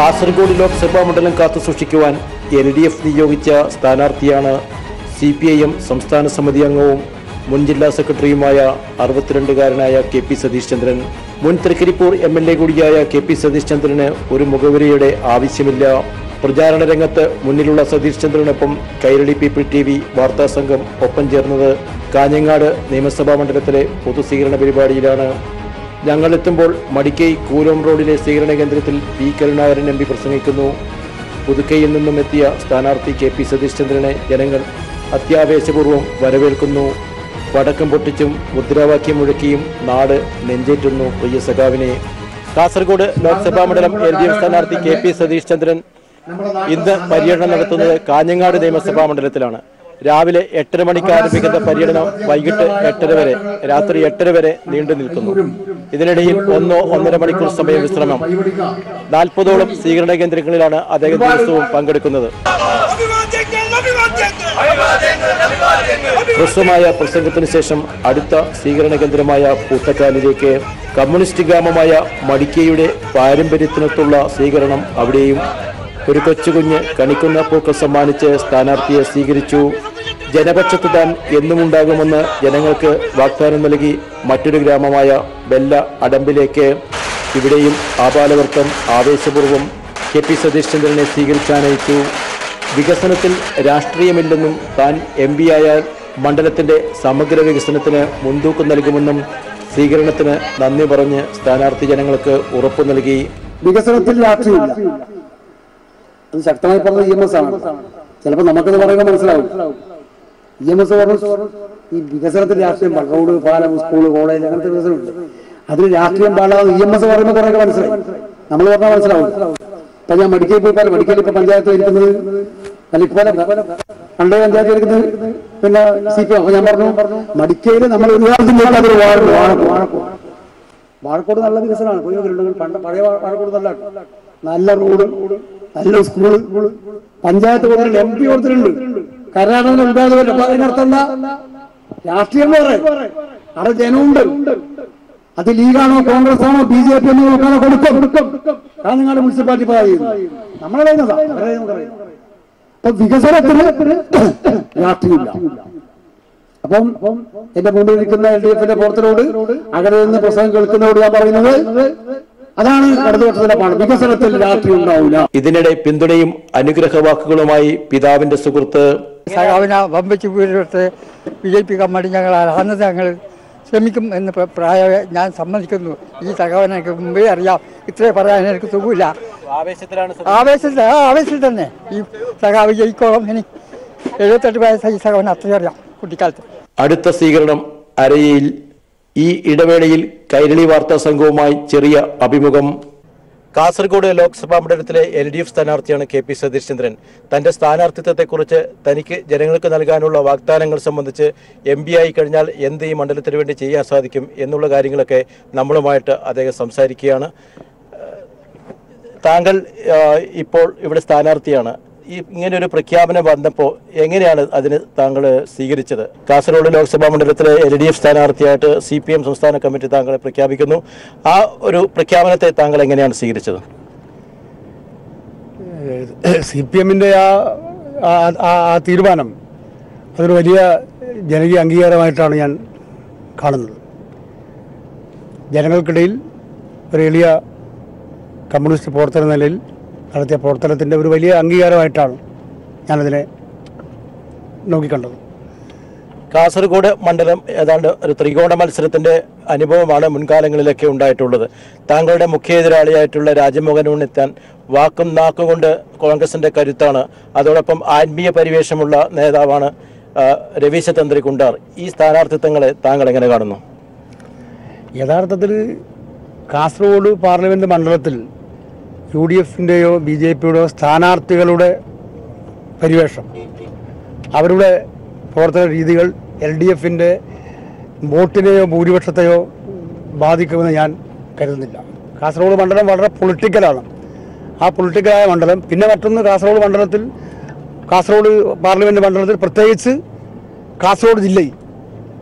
Speaker 1: കാസർഗോഡ് ലോക്സഭാ മണ്ഡലം കാത്തു സൂക്ഷിക്കുവാൻ എൽ ഡി എഫ് നിയോഗിച്ച സ്ഥാനാർത്ഥിയാണ് സി പി ഐ എം സംസ്ഥാന സമിതി അംഗവും മുൻ ജില്ലാ സെക്രട്ടറിയുമായ അറുപത്തിരണ്ടുകാരനായ കെ പി സതീഷ് ചന്ദ്രൻ. മുൻ തൃക്കരിപ്പൂർ എം എൽ എ കൂടിയായ കെ പി സതീഷ് ചന്ദ്രന് ഒരു മുഖവരിയുടെ ആവശ്യമില്ല. പ്രചാരണ രംഗത്ത് മുന്നിലുള്ള സതീഷ് ചന്ദ്രനൊപ്പം കൈരളി പീപ്പിൾ ടി വി വാർത്താ സംഘം ഒപ്പം ചേർന്നത് കാഞ്ഞങ്ങാട് നിയമസഭാ മണ്ഡലത്തിലെ പൊതുസ്വീകരണ പരിപാടിയിലാണ്. ഞങ്ങൾ എത്തുമ്പോൾ മടിക്കൈ കൂലോം റോഡിലെ സ്വീകരണ കേന്ദ്രത്തിൽ പി കരുണാകരൻ എം പി പ്രസംഗിക്കുന്നു. പുതുക്കൈയിൽ നിന്നും എത്തിയ സ്ഥാനാർത്ഥി കെ പി സതീഷ് ചന്ദ്രനെ ജനങ്ങൾ അത്യാവേശപൂർവം വരവേൽക്കുന്നു. പടക്കം പൊട്ടിച്ചും മുദ്രാവാക്യം മുഴക്കിയും നാട് നെഞ്ചേറ്റുന്നു പ്രിയ സഖാവിനെ. കാസർഗോഡ് ലോക്സഭാ മണ്ഡലം എൽ ഡി എഫ് സ്ഥാനാർത്ഥി കെ പി സതീഷ് ചന്ദ്രൻ ഇന്ന് പര്യടനം നടത്തുന്നത് കാഞ്ഞങ്ങാട് നിയമസഭാ മണ്ഡലത്തിലാണ്. രാവിലെ എട്ടര മണിക്ക് ആരംഭിക്കുന്ന പര്യടനം വൈകിട്ട് എട്ടര വരെ രാത്രി എട്ടര വരെ നീണ്ടു നിൽക്കുന്നു ഇതിനിടയിൽ ഒന്നോ ഒന്നര മണിക്കൂർ സമയ വിശ്രമം നാൽപ്പതോളം സ്വീകരണ കേന്ദ്രങ്ങളിലാണ് അദ്ദേഹം ദിവസവും പങ്കെടുക്കുന്നത് ഹ്രസ്വമായ പ്രസംഗത്തിന് ശേഷം അടുത്ത സ്വീകരണ കേന്ദ്രമായ പൂത്തക്കാലിലേക്ക് കമ്മ്യൂണിസ്റ്റ് ഗ്രാമമായ മടിക്കയുടെ പാരമ്പര്യത്തിനൊത്തുള്ള സ്വീകരണം അവിടെയും ഒരു കൊച്ചുകുഞ്ഞ് കണിക്കുന്ന പൂക്കൾ സമ്മാനിച്ച് സ്ഥാനാർത്ഥിയെ സ്വീകരിച്ചു ജനപക്ഷത്ത് താൻ എന്നും ഉണ്ടാകുമെന്ന് ജനങ്ങൾക്ക് വാഗ്ദാനം നൽകി മറ്റൊരു ഗ്രാമമായ ബെല്ല അടമ്പിലേക്ക് ഇവിടെയും ആപാലവർത്തം ആവേശപൂർവം കെ പി സതീഷ് ചന്ദ്രനെ സ്വീകരിച്ചാനയിച്ചു. വികസനത്തിൽ രാഷ്ട്രീയമില്ലെന്നും താൻ എം പി ആയാൽ മണ്ഡലത്തിന്റെ സമഗ്ര വികസനത്തിന് മുൻതൂക്കം നൽകുമെന്നും സ്വീകരണത്തിന് നന്ദി പറഞ്ഞ് സ്ഥാനാർത്ഥി ജനങ്ങൾക്ക് ഉറപ്പ് നൽകി.
Speaker 5: വികസനത്തിൽ രാഷ്ട്രീയമില്ല. അത് ശക്തമായി പറഞ്ഞ ആണ്. ചിലപ്പോൾ നമുക്കത് പറയുമ്പോൾ മനസ്സിലാവും. ഇ എം എസ് പറഞ്ഞു ഈ വികസനത്തിൽ രാഷ്ട്രീയം റോഡ് പാലം സ്കൂൾ കോളേജ് അങ്ങനത്തെ വികസനമുണ്ട്. അതിന് രാഷ്ട്രീയം പാടാതെ ഇ എം എസ് പറയുമ്പോൾ കുറേ മനസ്സിലായി. നമ്മൾ പറഞ്ഞാൽ മനസ്സിലാവും. ഇപ്പൊ ഞാൻ മെഡിക്കൽ പോയി പാലും മെഡിക്കൽ ഇപ്പൊ പഞ്ചായത്ത് ഇരിക്കുന്നത് അല്ല ഇപ്പൊ പണ്ടേ പഞ്ചായത്ത് ഇരിക്കുന്നത് പിന്നെ സി പി എം. ഞാൻ പറഞ്ഞു മടിക്കയിൽ നമ്മൾ വാഴക്കോട് നല്ല വികസനമാണ്. പണ്ട് പഴയ വാഴക്കോട് നല്ല നല്ല റോഡ് നല്ല സ്കൂൾ. പഞ്ചായത്ത് കൊടുത്തിട്ടുണ്ട് എം പി കൊടുത്തിട്ടുണ്ട്. ഉദ്ഘാടനം വരും അപ്പൊ അതിനർത്ഥം എന്താ? രാഷ്ട്രീയം അവിടെ ജനമുണ്ട്. അത് ലീഗാണോ കോൺഗ്രസ് ആണോ ബി ജെ പി എന്ന് നോക്കാനോ കൊടുക്കും. കാഞ്ഞങ്ങാട് മുനിസിപ്പാലിറ്റി പറയുന്നു നമ്മളെ പറയുന്നതാ അപ്പൊ വികസനത്തിന് രാഷ്ട്രീയമില്ല. അപ്പം എന്റെ മുമ്പിൽ ഇരിക്കുന്ന എൽ ഡി എഫിന്റെ പുറത്തിനോട് അകലെ നിന്ന് പ്രസംഗം കേൾക്കുന്നതോട് ഞാൻ പറയുന്നത് അതാണ് ഇടതുപക്ഷത്തിന്റെ പാട് വികസനത്തിൽ രാഷ്ട്രീയം ഉണ്ടാവില്ല.
Speaker 1: ഇതിനിടെ പിന്തുണയും അനുഗ്രഹ വാക്കുകളുമായി പിതാവിന്റെ സുഹൃത്ത്
Speaker 4: സഖാവിനെ വമ്പിച്ച് വീടിട്ട് ബി ജെ പി കമ്മിറ്റി ഞങ്ങൾ അന്നത് ഞങ്ങൾ ശ്രമിക്കും എന്ന് പ്രായ ഞാൻ സമ്മതിക്കുന്നു. ഈ സഖാവിനെ എനിക്ക് മുമ്പേ അറിയാം. ഇത്രേ പറയാൻ എനിക്ക് സുഖമില്ല.
Speaker 1: ആവേശത്തിലാണ്
Speaker 4: ആവേശത്തിൽ ആ ആവേശത്തിൽ തന്നെ. ഈ സഖാവ് ജയിക്കോളം ഇനി എഴുപത്തെട്ട് വയസ്സായി ഈ സഹാവിനെ അത്രയും അറിയാം കുട്ടിക്കാലത്ത്.
Speaker 1: അടുത്ത സ്വീകരണം അരയിൽ ഈ ഇടവേളയിൽ കൈരളി വാർത്താ സംഘവുമായി ചെറിയ അഭിമുഖം കാസർഗോഡ് ലോക്സഭാ മണ്ഡലത്തിലെ എൽ ഡി എഫ് സ്ഥാനാർത്ഥിയാണ് കെ പി സതീഷ്ചന്ദ്രൻ തന്റെ സ്ഥാനാർത്ഥിത്വത്തെക്കുറിച്ച് തനിക്ക് ജനങ്ങൾക്ക് നൽകാനുള്ള വാഗ്ദാനങ്ങൾ സംബന്ധിച്ച് എം പി ആയി കഴിഞ്ഞാൽ എന്ത് ഈ മണ്ഡലത്തിന് വേണ്ടി ചെയ്യാൻ സാധിക്കും എന്നുള്ള കാര്യങ്ങളൊക്കെ നമ്മളുമായിട്ട് അദ്ദേഹം സംസാരിക്കുകയാണ്. താങ്കൾ ഇപ്പോൾ ഇവിടെ സ്ഥാനാർത്ഥിയാണ്. ഈ ഇങ്ങനെ ഒരു പ്രഖ്യാപനം വന്നപ്പോൾ എങ്ങനെയാണ് അതിന് താങ്കൾ സ്വീകരിച്ചത്? കാസർഗോഡ് ലോക്സഭാ മണ്ഡലത്തിലെ എൽ ഡി എഫ് സ്ഥാനാർത്ഥിയായിട്ട് സി പി എം സംസ്ഥാന കമ്മിറ്റി താങ്കളെ പ്രഖ്യാപിക്കുന്നു. ആ ഒരു പ്രഖ്യാപനത്തെ താങ്കൾ എങ്ങനെയാണ് സ്വീകരിച്ചത്?
Speaker 3: സി പി എമ്മിന്റെ ആ തീരുമാനം അതൊരു വലിയ ജനകീയ അംഗീകാരമായിട്ടാണ് ഞാൻ കാണുന്നത്. ജനങ്ങൾക്കിടയിൽ ഒരു എളിയ കമ്മ്യൂണിസ്റ്റ് പ്രവർത്തന നിലയിൽ നടത്തിയ പ്രവർത്തനത്തിന്റെ ഒരു വലിയ അംഗീകാരമായിട്ടാണ് ഞാനതിനെ നോക്കിക്കണ്ടത്.
Speaker 1: കാസർഗോഡ് മണ്ഡലം ഏതാണ്ട് ഒരു ത്രികോണ മത്സരത്തിന്റെ അനുഭവമാണ് മുൻകാലങ്ങളിലൊക്കെ ഉണ്ടായിട്ടുള്ളത്. താങ്കളുടെ മുഖ്യ എതിരാളിയായിട്ടുള്ള രാജമോഹൻ ഉണ്ണിത്താൻ വാക്കും നാക്കും കൊണ്ട് കോൺഗ്രസിന്റെ കരുത്താണ്. അതോടൊപ്പം ആത്മീയ പരിവേഷമുള്ള നേതാവാണ് രവീശ തന്ത്രി കുണ്ടാർ. ഈ സ്ഥാനാർത്ഥിത്വങ്ങളെ താങ്കൾ എങ്ങനെ കാണുന്നു?
Speaker 3: യഥാർത്ഥത്തിൽ കാസർഗോഡ് പാർലമെന്റ് മണ്ഡലത്തിൽ യു ഡി എഫിന്റെയോ ബി ജെ പിയുടെയോ സ്ഥാനാർത്ഥികളുടെ പരിവേഷം. അവരുടെ പ്രവർത്തന രീതികൾ എൽ ഡി എഫിന്റെ വോട്ടിനെയോ ഭൂരിപക്ഷത്തെയോ ബാധിക്കുമെന്ന് ഞാൻ കരുതുന്നില്ല. കാസർഗോഡ് മണ്ഡലം വളരെ പൊളിറ്റിക്കലാണ്. ആ പൊളിറ്റിക്കലായ മണ്ഡലം പിന്നെ മറ്റൊന്ന് കാസർഗോഡ് മണ്ഡലത്തിൽ കാസർഗോഡ് പാർലമെന്റ് മണ്ഡലത്തിൽ പ്രത്യേകിച്ച് കാസർഗോഡ് ജില്ലയിൽ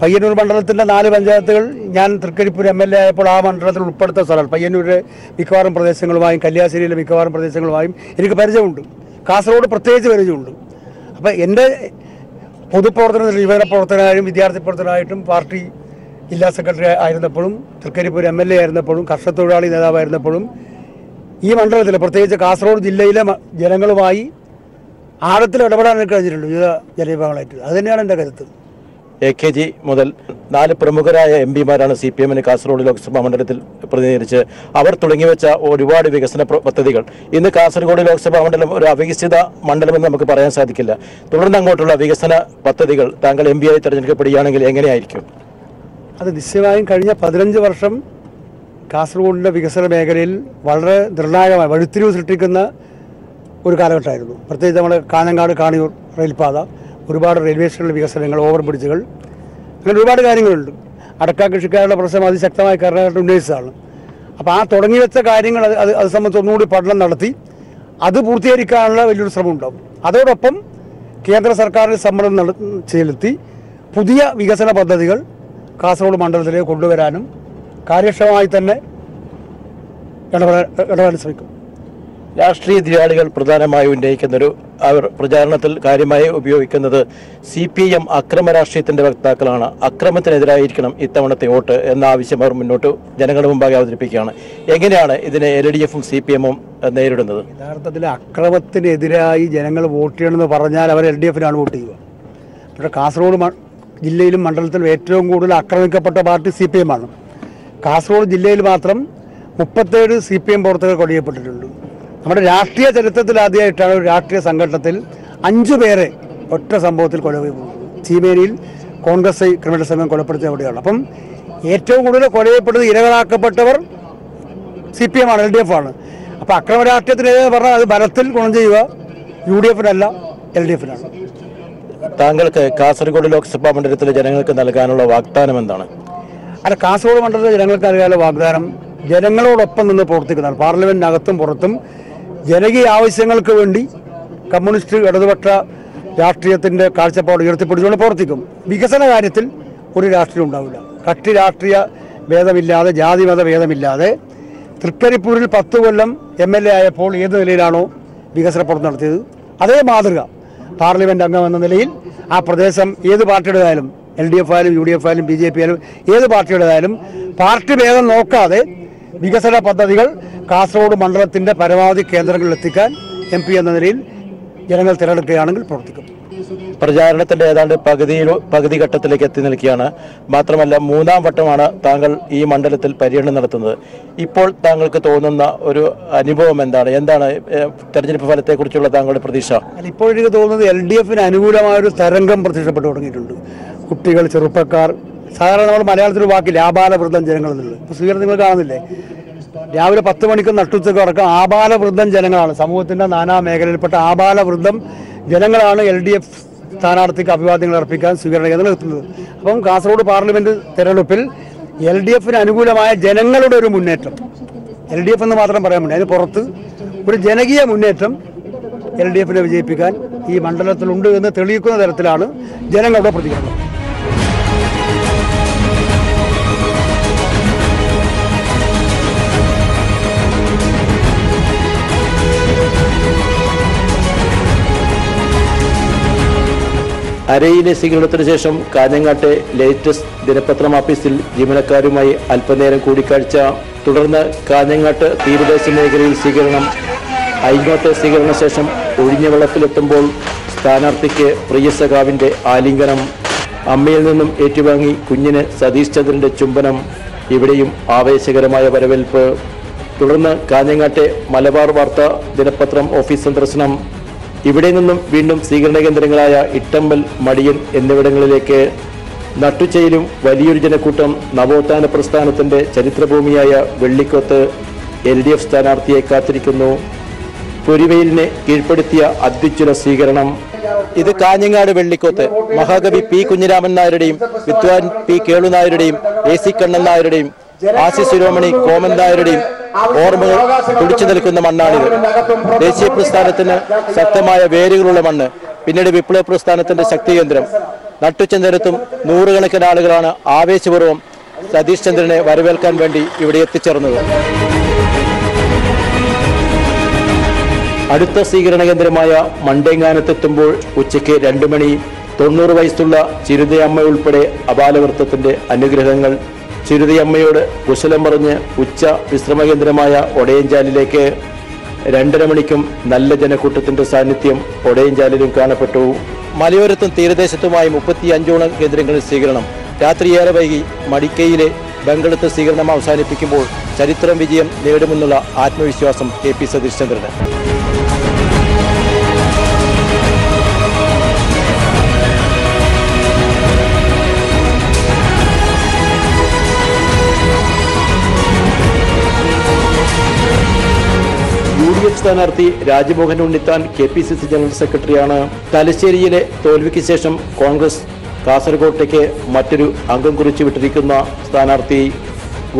Speaker 3: പയ്യന്നൂർ മണ്ഡലത്തിന്റെ നാല് പഞ്ചായത്തുകൾ ഞാൻ തൃക്കരിപ്പൂർ എം എൽ എ ആയപ്പോൾ ആ മണ്ഡലത്തിൽ ഉൾപ്പെടുത്ത സ്ഥലമാണ് പയ്യന്നൂരിലെ മിക്കവാറും പ്രദേശങ്ങളുമായും കല്യാശ്ശേരിയിലെ മിക്കവാറും പ്രദേശങ്ങളുമായും എനിക്ക് പരിചയമുണ്ട്. കാസർഗോഡ് പ്രത്യേകിച്ച് പരിചയമുണ്ട്. അപ്പോൾ എന്റെ പൊതുപ്രവർത്തന യുവജന പ്രവർത്തനമായും വിദ്യാർത്ഥി പ്രവർത്തനമായിട്ടും പാർട്ടി ജില്ലാ സെക്രട്ടറി ആയിരുന്നപ്പോഴും തൃക്കരിപ്പൂർ എം എൽ എ ആയിരുന്നപ്പോഴും കർഷക തൊഴിലാളി നേതാവായിരുന്നപ്പോഴും ഈ മണ്ഡലത്തിൽ പ്രത്യേകിച്ച് കാസർഗോഡ് ജില്ലയിലെ ജനങ്ങളുമായി ആഴത്തിൽ ഇടപെടാൻ കഴിഞ്ഞിട്ടുണ്ട് വിവിധ ജനവിഭാഗങ്ങളായിട്ട്. അത് തന്നെയാണ് എന്റെ കരുത്ത്.
Speaker 1: എ കെ ജി മുതൽ നാല് പ്രമുഖരായ എം പിമാരാണ് സി പി എമ്മിന് കാസർഗോഡ് ലോക്സഭാ മണ്ഡലത്തിൽ പ്രതിനിധീകരിച്ച് അവർ തുടങ്ങിവെച്ച ഒരുപാട് വികസന പദ്ധതികൾ. ഇന്ന് കാസർഗോഡ് ലോക്സഭാ മണ്ഡലം ഒരു അവികസിത മണ്ഡലമെന്ന് നമുക്ക് പറയാൻ സാധിക്കില്ല. തുടർന്ന് അങ്ങോട്ടുള്ള വികസന പദ്ധതികൾ താങ്കൾ എം പി ആയി തെരഞ്ഞെടുക്കപ്പെടുകയാണെങ്കിൽ എങ്ങനെയായിരിക്കും?
Speaker 3: അത് നിശ്ചയമായും കഴിഞ്ഞ പതിനഞ്ച് വർഷം കാസർഗോഡിന്റെ വികസന മേഖലയിൽ വളരെ നിർണായകമായ വഴിത്തിരിവ് സൃഷ്ടിക്കുന്ന ഒരു കാലഘട്ടമായിരുന്നു. പ്രത്യേകിച്ച് നമ്മുടെ കാനങ്ങാട് കാണിയൂർ റെയിൽപാത. ഒരുപാട് റെയിൽവേ സ്റ്റേഷനിലെ വികസനങ്ങൾ ഓവർ ബ്രിഡ്ജുകൾ അങ്ങനെ ഒരുപാട് കാര്യങ്ങളുണ്ട്. അടക്ക കൃഷിക്കാരുടെ പ്രശ്നം അതിശക്തമായി കർണാടക ഉന്നയിച്ചതാണ്. അപ്പോൾ ആ തുടങ്ങി വെച്ച കാര്യങ്ങൾ അത് അത് സംബന്ധിച്ച് ഒന്നുകൂടി പഠനം നടത്തി അത് പൂർത്തീകരിക്കാനുള്ള വലിയൊരു ശ്രമം ഉണ്ടാവും അതോടൊപ്പം കേന്ദ്ര സർക്കാരിന് സമ്മർദ്ദം നട ചെലുത്തി പുതിയ വികസന പദ്ധതികൾ കാസർഗോഡ് മണ്ഡലത്തിലേക്ക് കൊണ്ടുവരാനും കാര്യക്ഷമമായി തന്നെ ഇടപെടാൻ ഇടപെടാൻ ശ്രമിക്കും.
Speaker 1: രാഷ്ട്രീയ എതിരാളികൾ പ്രധാനമായും ഉന്നയിക്കുന്നൊരു അവർ പ്രചാരണത്തിൽ കാര്യമായി ഉപയോഗിക്കുന്നത് സി പി എം അക്രമ രാഷ്ട്രീയത്തിന്റെ വക്താക്കളാണ്. അക്രമത്തിനെതിരായിരിക്കണം ഇത്തവണത്തെ വോട്ട് എന്ന ആവശ്യം അവർ മുന്നോട്ട് ജനങ്ങളുടെ മുമ്പാകെ അവതരിപ്പിക്കുകയാണ്. എങ്ങനെയാണ് ഇതിനെ എൽ ഡി എഫും സി പി എമ്മും നേരിടുന്നത്?
Speaker 3: യഥാർത്ഥത്തിൽ അക്രമത്തിനെതിരായി ജനങ്ങൾ വോട്ട് ചെയ്യണമെന്ന് പറഞ്ഞാൽ അവർ എൽ ഡി എഫിനാണ് വോട്ട് ചെയ്യുക. പക്ഷേ കാസർഗോഡ് ജില്ലയിലും മണ്ഡലത്തിലും ഏറ്റവും കൂടുതൽ ആക്രമിക്കപ്പെട്ട പാർട്ടി സി പി എം ആണ്. കാസർഗോഡ് ജില്ലയിൽ മാത്രം മുപ്പത്തേഴ് സി പി എം പ്രവർത്തകർ കൊടിയപ്പെട്ടിട്ടുണ്ട് നമ്മുടെ രാഷ്ട്രീയ ചരിത്രത്തിൽ ആദ്യമായിട്ടാണ് ഒരു രാഷ്ട്രീയ സംഘടനത്തിൽ അഞ്ചു പേരെ ഒറ്റ സംഭവത്തിൽ കൊലപ്പെടുന്നത് ചീമേനിയിൽ കോൺഗ്രസ് ക്രിമിനൽ സംഘം കൊലപ്പെടുത്തിയ അവിടെയാണ്. അപ്പം ഏറ്റവും കൂടുതൽ കൊലയപ്പെടുന്നത് ഇരകളാക്കപ്പെട്ടവർ സി പി എം ആണ് എൽ ഡി എഫ് ആണ്. അപ്പോൾ അക്രമ രാഷ്ട്രീയത്തിനെതിരെ പറഞ്ഞാൽ അത് ബലത്തിൽ ഗുണം ചെയ്യുക യു ഡി എഫിനല്ല എൽ ഡി എഫിനാണ്.
Speaker 1: താങ്കൾക്ക് കാസർഗോഡ് ലോക്സഭാ മണ്ഡലത്തിലെ ജനങ്ങൾക്ക് നൽകാനുള്ള വാഗ്ദാനം എന്താണ്?
Speaker 3: അല്ല കാസർഗോഡ് മണ്ഡലത്തിലെ ജനങ്ങൾക്ക് നൽകാനുള്ള വാഗ്ദാനം ജനങ്ങളോടൊപ്പം നിന്ന് പ്രവർത്തിക്കുന്നതാണ്. പാർലമെന്റിനകത്തും പുറത്തും ജനകീയ ആവശ്യങ്ങൾക്ക് വേണ്ടി കമ്മ്യൂണിസ്റ്റ് ഇടതുപക്ഷ രാഷ്ട്രീയത്തിന്റെ കാഴ്ചപ്പാട് ഉയർത്തിപ്പിടിച്ചുകൊണ്ട് പ്രവർത്തിക്കും. വികസന കാര്യത്തിൽ ഒരു രാഷ്ട്രീയം ഉണ്ടാവില്ല. കക്ഷി രാഷ്ട്രീയ ഭേദമില്ലാതെ ജാതി മത ഭേദമില്ലാതെ തൃക്കരിപ്പൂരിൽ പത്ത് കൊല്ലം എം എൽ എ ആയപ്പോൾ ഏത് നിലയിലാണോ വികസന പ്രവർത്തനം നടത്തിയത്? അതേ മാതൃക പാർലമെന്റ് അംഗം എന്ന നിലയിൽ ആ പ്രദേശം ഏത് പാർട്ടിയുടേതായാലും എൽ ഡി എഫ് ആയാലും യു ഡി എഫ് ആയാലും ബി ജെ പി ആയാലും ഏത് പാർട്ടിയുടേതായാലും പാർട്ടി ഭേദം നോക്കാതെ വികസന പദ്ധതികൾ കാസർഗോഡ് മണ്ഡലത്തിന്റെ പരമാവധി കേന്ദ്രങ്ങളിൽ എത്തിക്കാൻ എം പി എന്ന നിലയിൽ ജനങ്ങൾ തിരഞ്ഞെടുക്കുകയാണെങ്കിൽ പ്രവർത്തിക്കും.
Speaker 1: പ്രചാരണത്തിന്റെ ഏതാണ്ട് പകുതിയിൽ പകുതി ഘട്ടത്തിലേക്ക് എത്തി നിൽക്കുകയാണ്. മാത്രമല്ല മൂന്നാം വട്ടമാണ് താങ്കൾ ഈ മണ്ഡലത്തിൽ പര്യടനം നടത്തുന്നത്. ഇപ്പോൾ താങ്കൾക്ക് തോന്നുന്ന ഒരു അനുഭവം എന്താണ്? എന്താണ് തെരഞ്ഞെടുപ്പ് ഫലത്തെക്കുറിച്ചുള്ള താങ്കളുടെ പ്രതീക്ഷ?
Speaker 3: ഇപ്പോൾ എനിക്ക് തോന്നുന്നത് എൽ ഡി എഫിന് അനുകൂലമായ ഒരു തരംഗം പ്രത്യക്ഷപ്പെട്ടു തുടങ്ങിയിട്ടുണ്ട്. കുട്ടികൾ ചെറുപ്പക്കാർ സാധാരണ നമ്മൾ മലയാളത്തിൽ വാക്ക് ലാബാലവൃദ്ധം ജനങ്ങൾ എന്നുള്ളത് ഇപ്പോൾ സ്വീകരണം നിങ്ങൾ കാണുന്നില്ലേ? രാവിലെ പത്ത് മണിക്ക് നട്ടുച്ചക്ക് ഉറക്കം ആബാലവൃദ്ധം ജനങ്ങളാണ്. സമൂഹത്തിന്റെ നാനാ മേഖലയിൽപ്പെട്ട ആബാലവൃദ്ധം ജനങ്ങളാണ് എൽ ഡി എഫ് സ്ഥാനാർത്ഥിക്ക് അഭിവാദ്യങ്ങൾ അർപ്പിക്കാൻ സ്വീകരണ കേന്ദ്രം എത്തുന്നത് അപ്പം കാസർഗോഡ് പാർലമെന്റ് തെരഞ്ഞെടുപ്പിൽ എൽ ഡി എഫിന് അനുകൂലമായ ജനങ്ങളുടെ ഒരു മുന്നേറ്റം. എൽ ഡി എഫ് എന്ന് മാത്രം പറയാൻ പറ്റില്ല. അതിന് പുറത്ത് ഒരു ജനകീയ മുന്നേറ്റം എൽ ഡി എഫിനെ വിജയിപ്പിക്കാൻ ഈ മണ്ഡലത്തിലുണ്ട് എന്ന് തെളിയിക്കുന്ന തരത്തിലാണ് ജനങ്ങളുടെ പ്രതികരണം.
Speaker 1: അരയിലെ സ്വീകരണത്തിന് ശേഷം കാഞ്ഞങ്ങാട്ടെ ലേറ്റസ്റ്റ് ദിനപത്രം ഓഫീസിൽ ജീവനക്കാരുമായി അല്പനേരം കൂടിക്കാഴ്ച. തുടർന്ന് കാഞ്ഞങ്ങാട്ട് തീരദേശ മേഖലയിൽ സ്വീകരണം. ഐങ്ങോട്ടെ സ്വീകരണ ശേഷം ഒഴിഞ്ഞ വെള്ളത്തിലെത്തുമ്പോൾ സ്ഥാനാർത്ഥിക്ക് പ്രിയ സഖാവിന്റെ ആലിംഗനം. അമ്മയിൽ നിന്നും ഏറ്റുവാങ്ങി കുഞ്ഞിന് സതീഷ് ചന്ദ്രന്റെ ചുംബനം. ഇവിടെയും ആവേശകരമായ വരവേൽപ്പ്. തുടർന്ന് കാഞ്ഞങ്ങാട്ടെ മലബാർ വാർത്ത ദിനപത്രം ഓഫീസ് സന്ദർശനം. ഇവിടെ നിന്നും വീണ്ടും സ്വീകരണ കേന്ദ്രങ്ങളായ ഇട്ടമ്പൽ മടിയൻ എന്നിവിടങ്ങളിലേക്ക് നട്ടുച്ചയിലും വലിയൊരു ജനക്കൂട്ടം നവോത്ഥാന പ്രസ്ഥാനത്തിന്റെ ചരിത്രഭൂമിയായ വെള്ളിക്കോത്ത് എൽ ഡി എഫ് സ്ഥാനാർത്ഥിയെ കാത്തിരിക്കുന്നു. പൊരിവെയിലിനെ കീഴ്പ്പെടുത്തിയ അത്യുജ്വല സ്വീകരണം. ഇത് കാഞ്ഞങ്ങാട് വെള്ളിക്കോത്ത്. മഹാകവി പി കുഞ്ഞിരാമൻ നായരുടെയും വിദ്വാൻ പി കേളുനായരുടെയും എ സി കണ്ണൻ നായരുടെയും ആസി ശിരോമണി കോമൻതായരുടെയും ഓർമ്മകൾ തുടിച്ചു നിൽക്കുന്ന മണ്ണാണിത്. ദേശീയ പ്രസ്ഥാനത്തിന് ശക്തമായ വേരുകളുള്ള മണ്ണ് പിന്നീട് വിപ്ലവ പ്രസ്ഥാനത്തിന്റെ ശക്തി കേന്ദ്രം നൂറുകണക്കിന് ആളുകളാണ് ആവേശപൂർവം സതീഷ് ചന്ദ്രനെ വരവേൽക്കാൻ വേണ്ടി ഇവിടെ എത്തിച്ചേർന്നത്. അടുത്ത സ്വീകരണ കേന്ദ്രമായ മണ്ടേങ്ങാനത്തെത്തുമ്പോൾ ഉച്ചയ്ക്ക് രണ്ടു മണി തൊണ്ണൂറ് വയസ്സുള്ള ചിരുതയമ്മ ഉൾപ്പെടെ അപാലവൃത്തത്തിന്റെ അനുഗ്രഹങ്ങൾ ചിരുതയമ്മയോട് കുശലം പറഞ്ഞ് ഉച്ച വിശ്രമ കേന്ദ്രമായ ഒടയഞ്ചാലിലേക്ക് രണ്ടര മണിക്കും നല്ല ജനക്കൂട്ടത്തിന്റെ സാന്നിധ്യം ഒടയഞ്ചാലിലും കാണപ്പെട്ടു. മലയോരത്തും തീരദേശത്തുമായി മുപ്പത്തി അഞ്ചോളം കേന്ദ്രങ്ങളിൽ സ്വീകരണം. രാത്രി ഏറെ വൈകി മടിക്കയിലെ ബംഗളത്ത് സ്വീകരണം അവസാനിപ്പിക്കുമ്പോൾ ചരിത്രം വിജയം നേടുമെന്നുള്ള ആത്മവിശ്വാസം K P Satish D F സ്ഥാനാർത്ഥി Rajmohan Unnithan K P C C general സെക്രട്ടറിയാണ്. തലശ്ശേരിയിലെ തോൽവിക്ക് ശേഷം കോൺഗ്രസ് കാസർകോട്ടേക്ക് മറ്റൊരു അംഗം കുറിച്ചു വിട്ടിരിക്കുന്ന സ്ഥാനാർത്ഥി.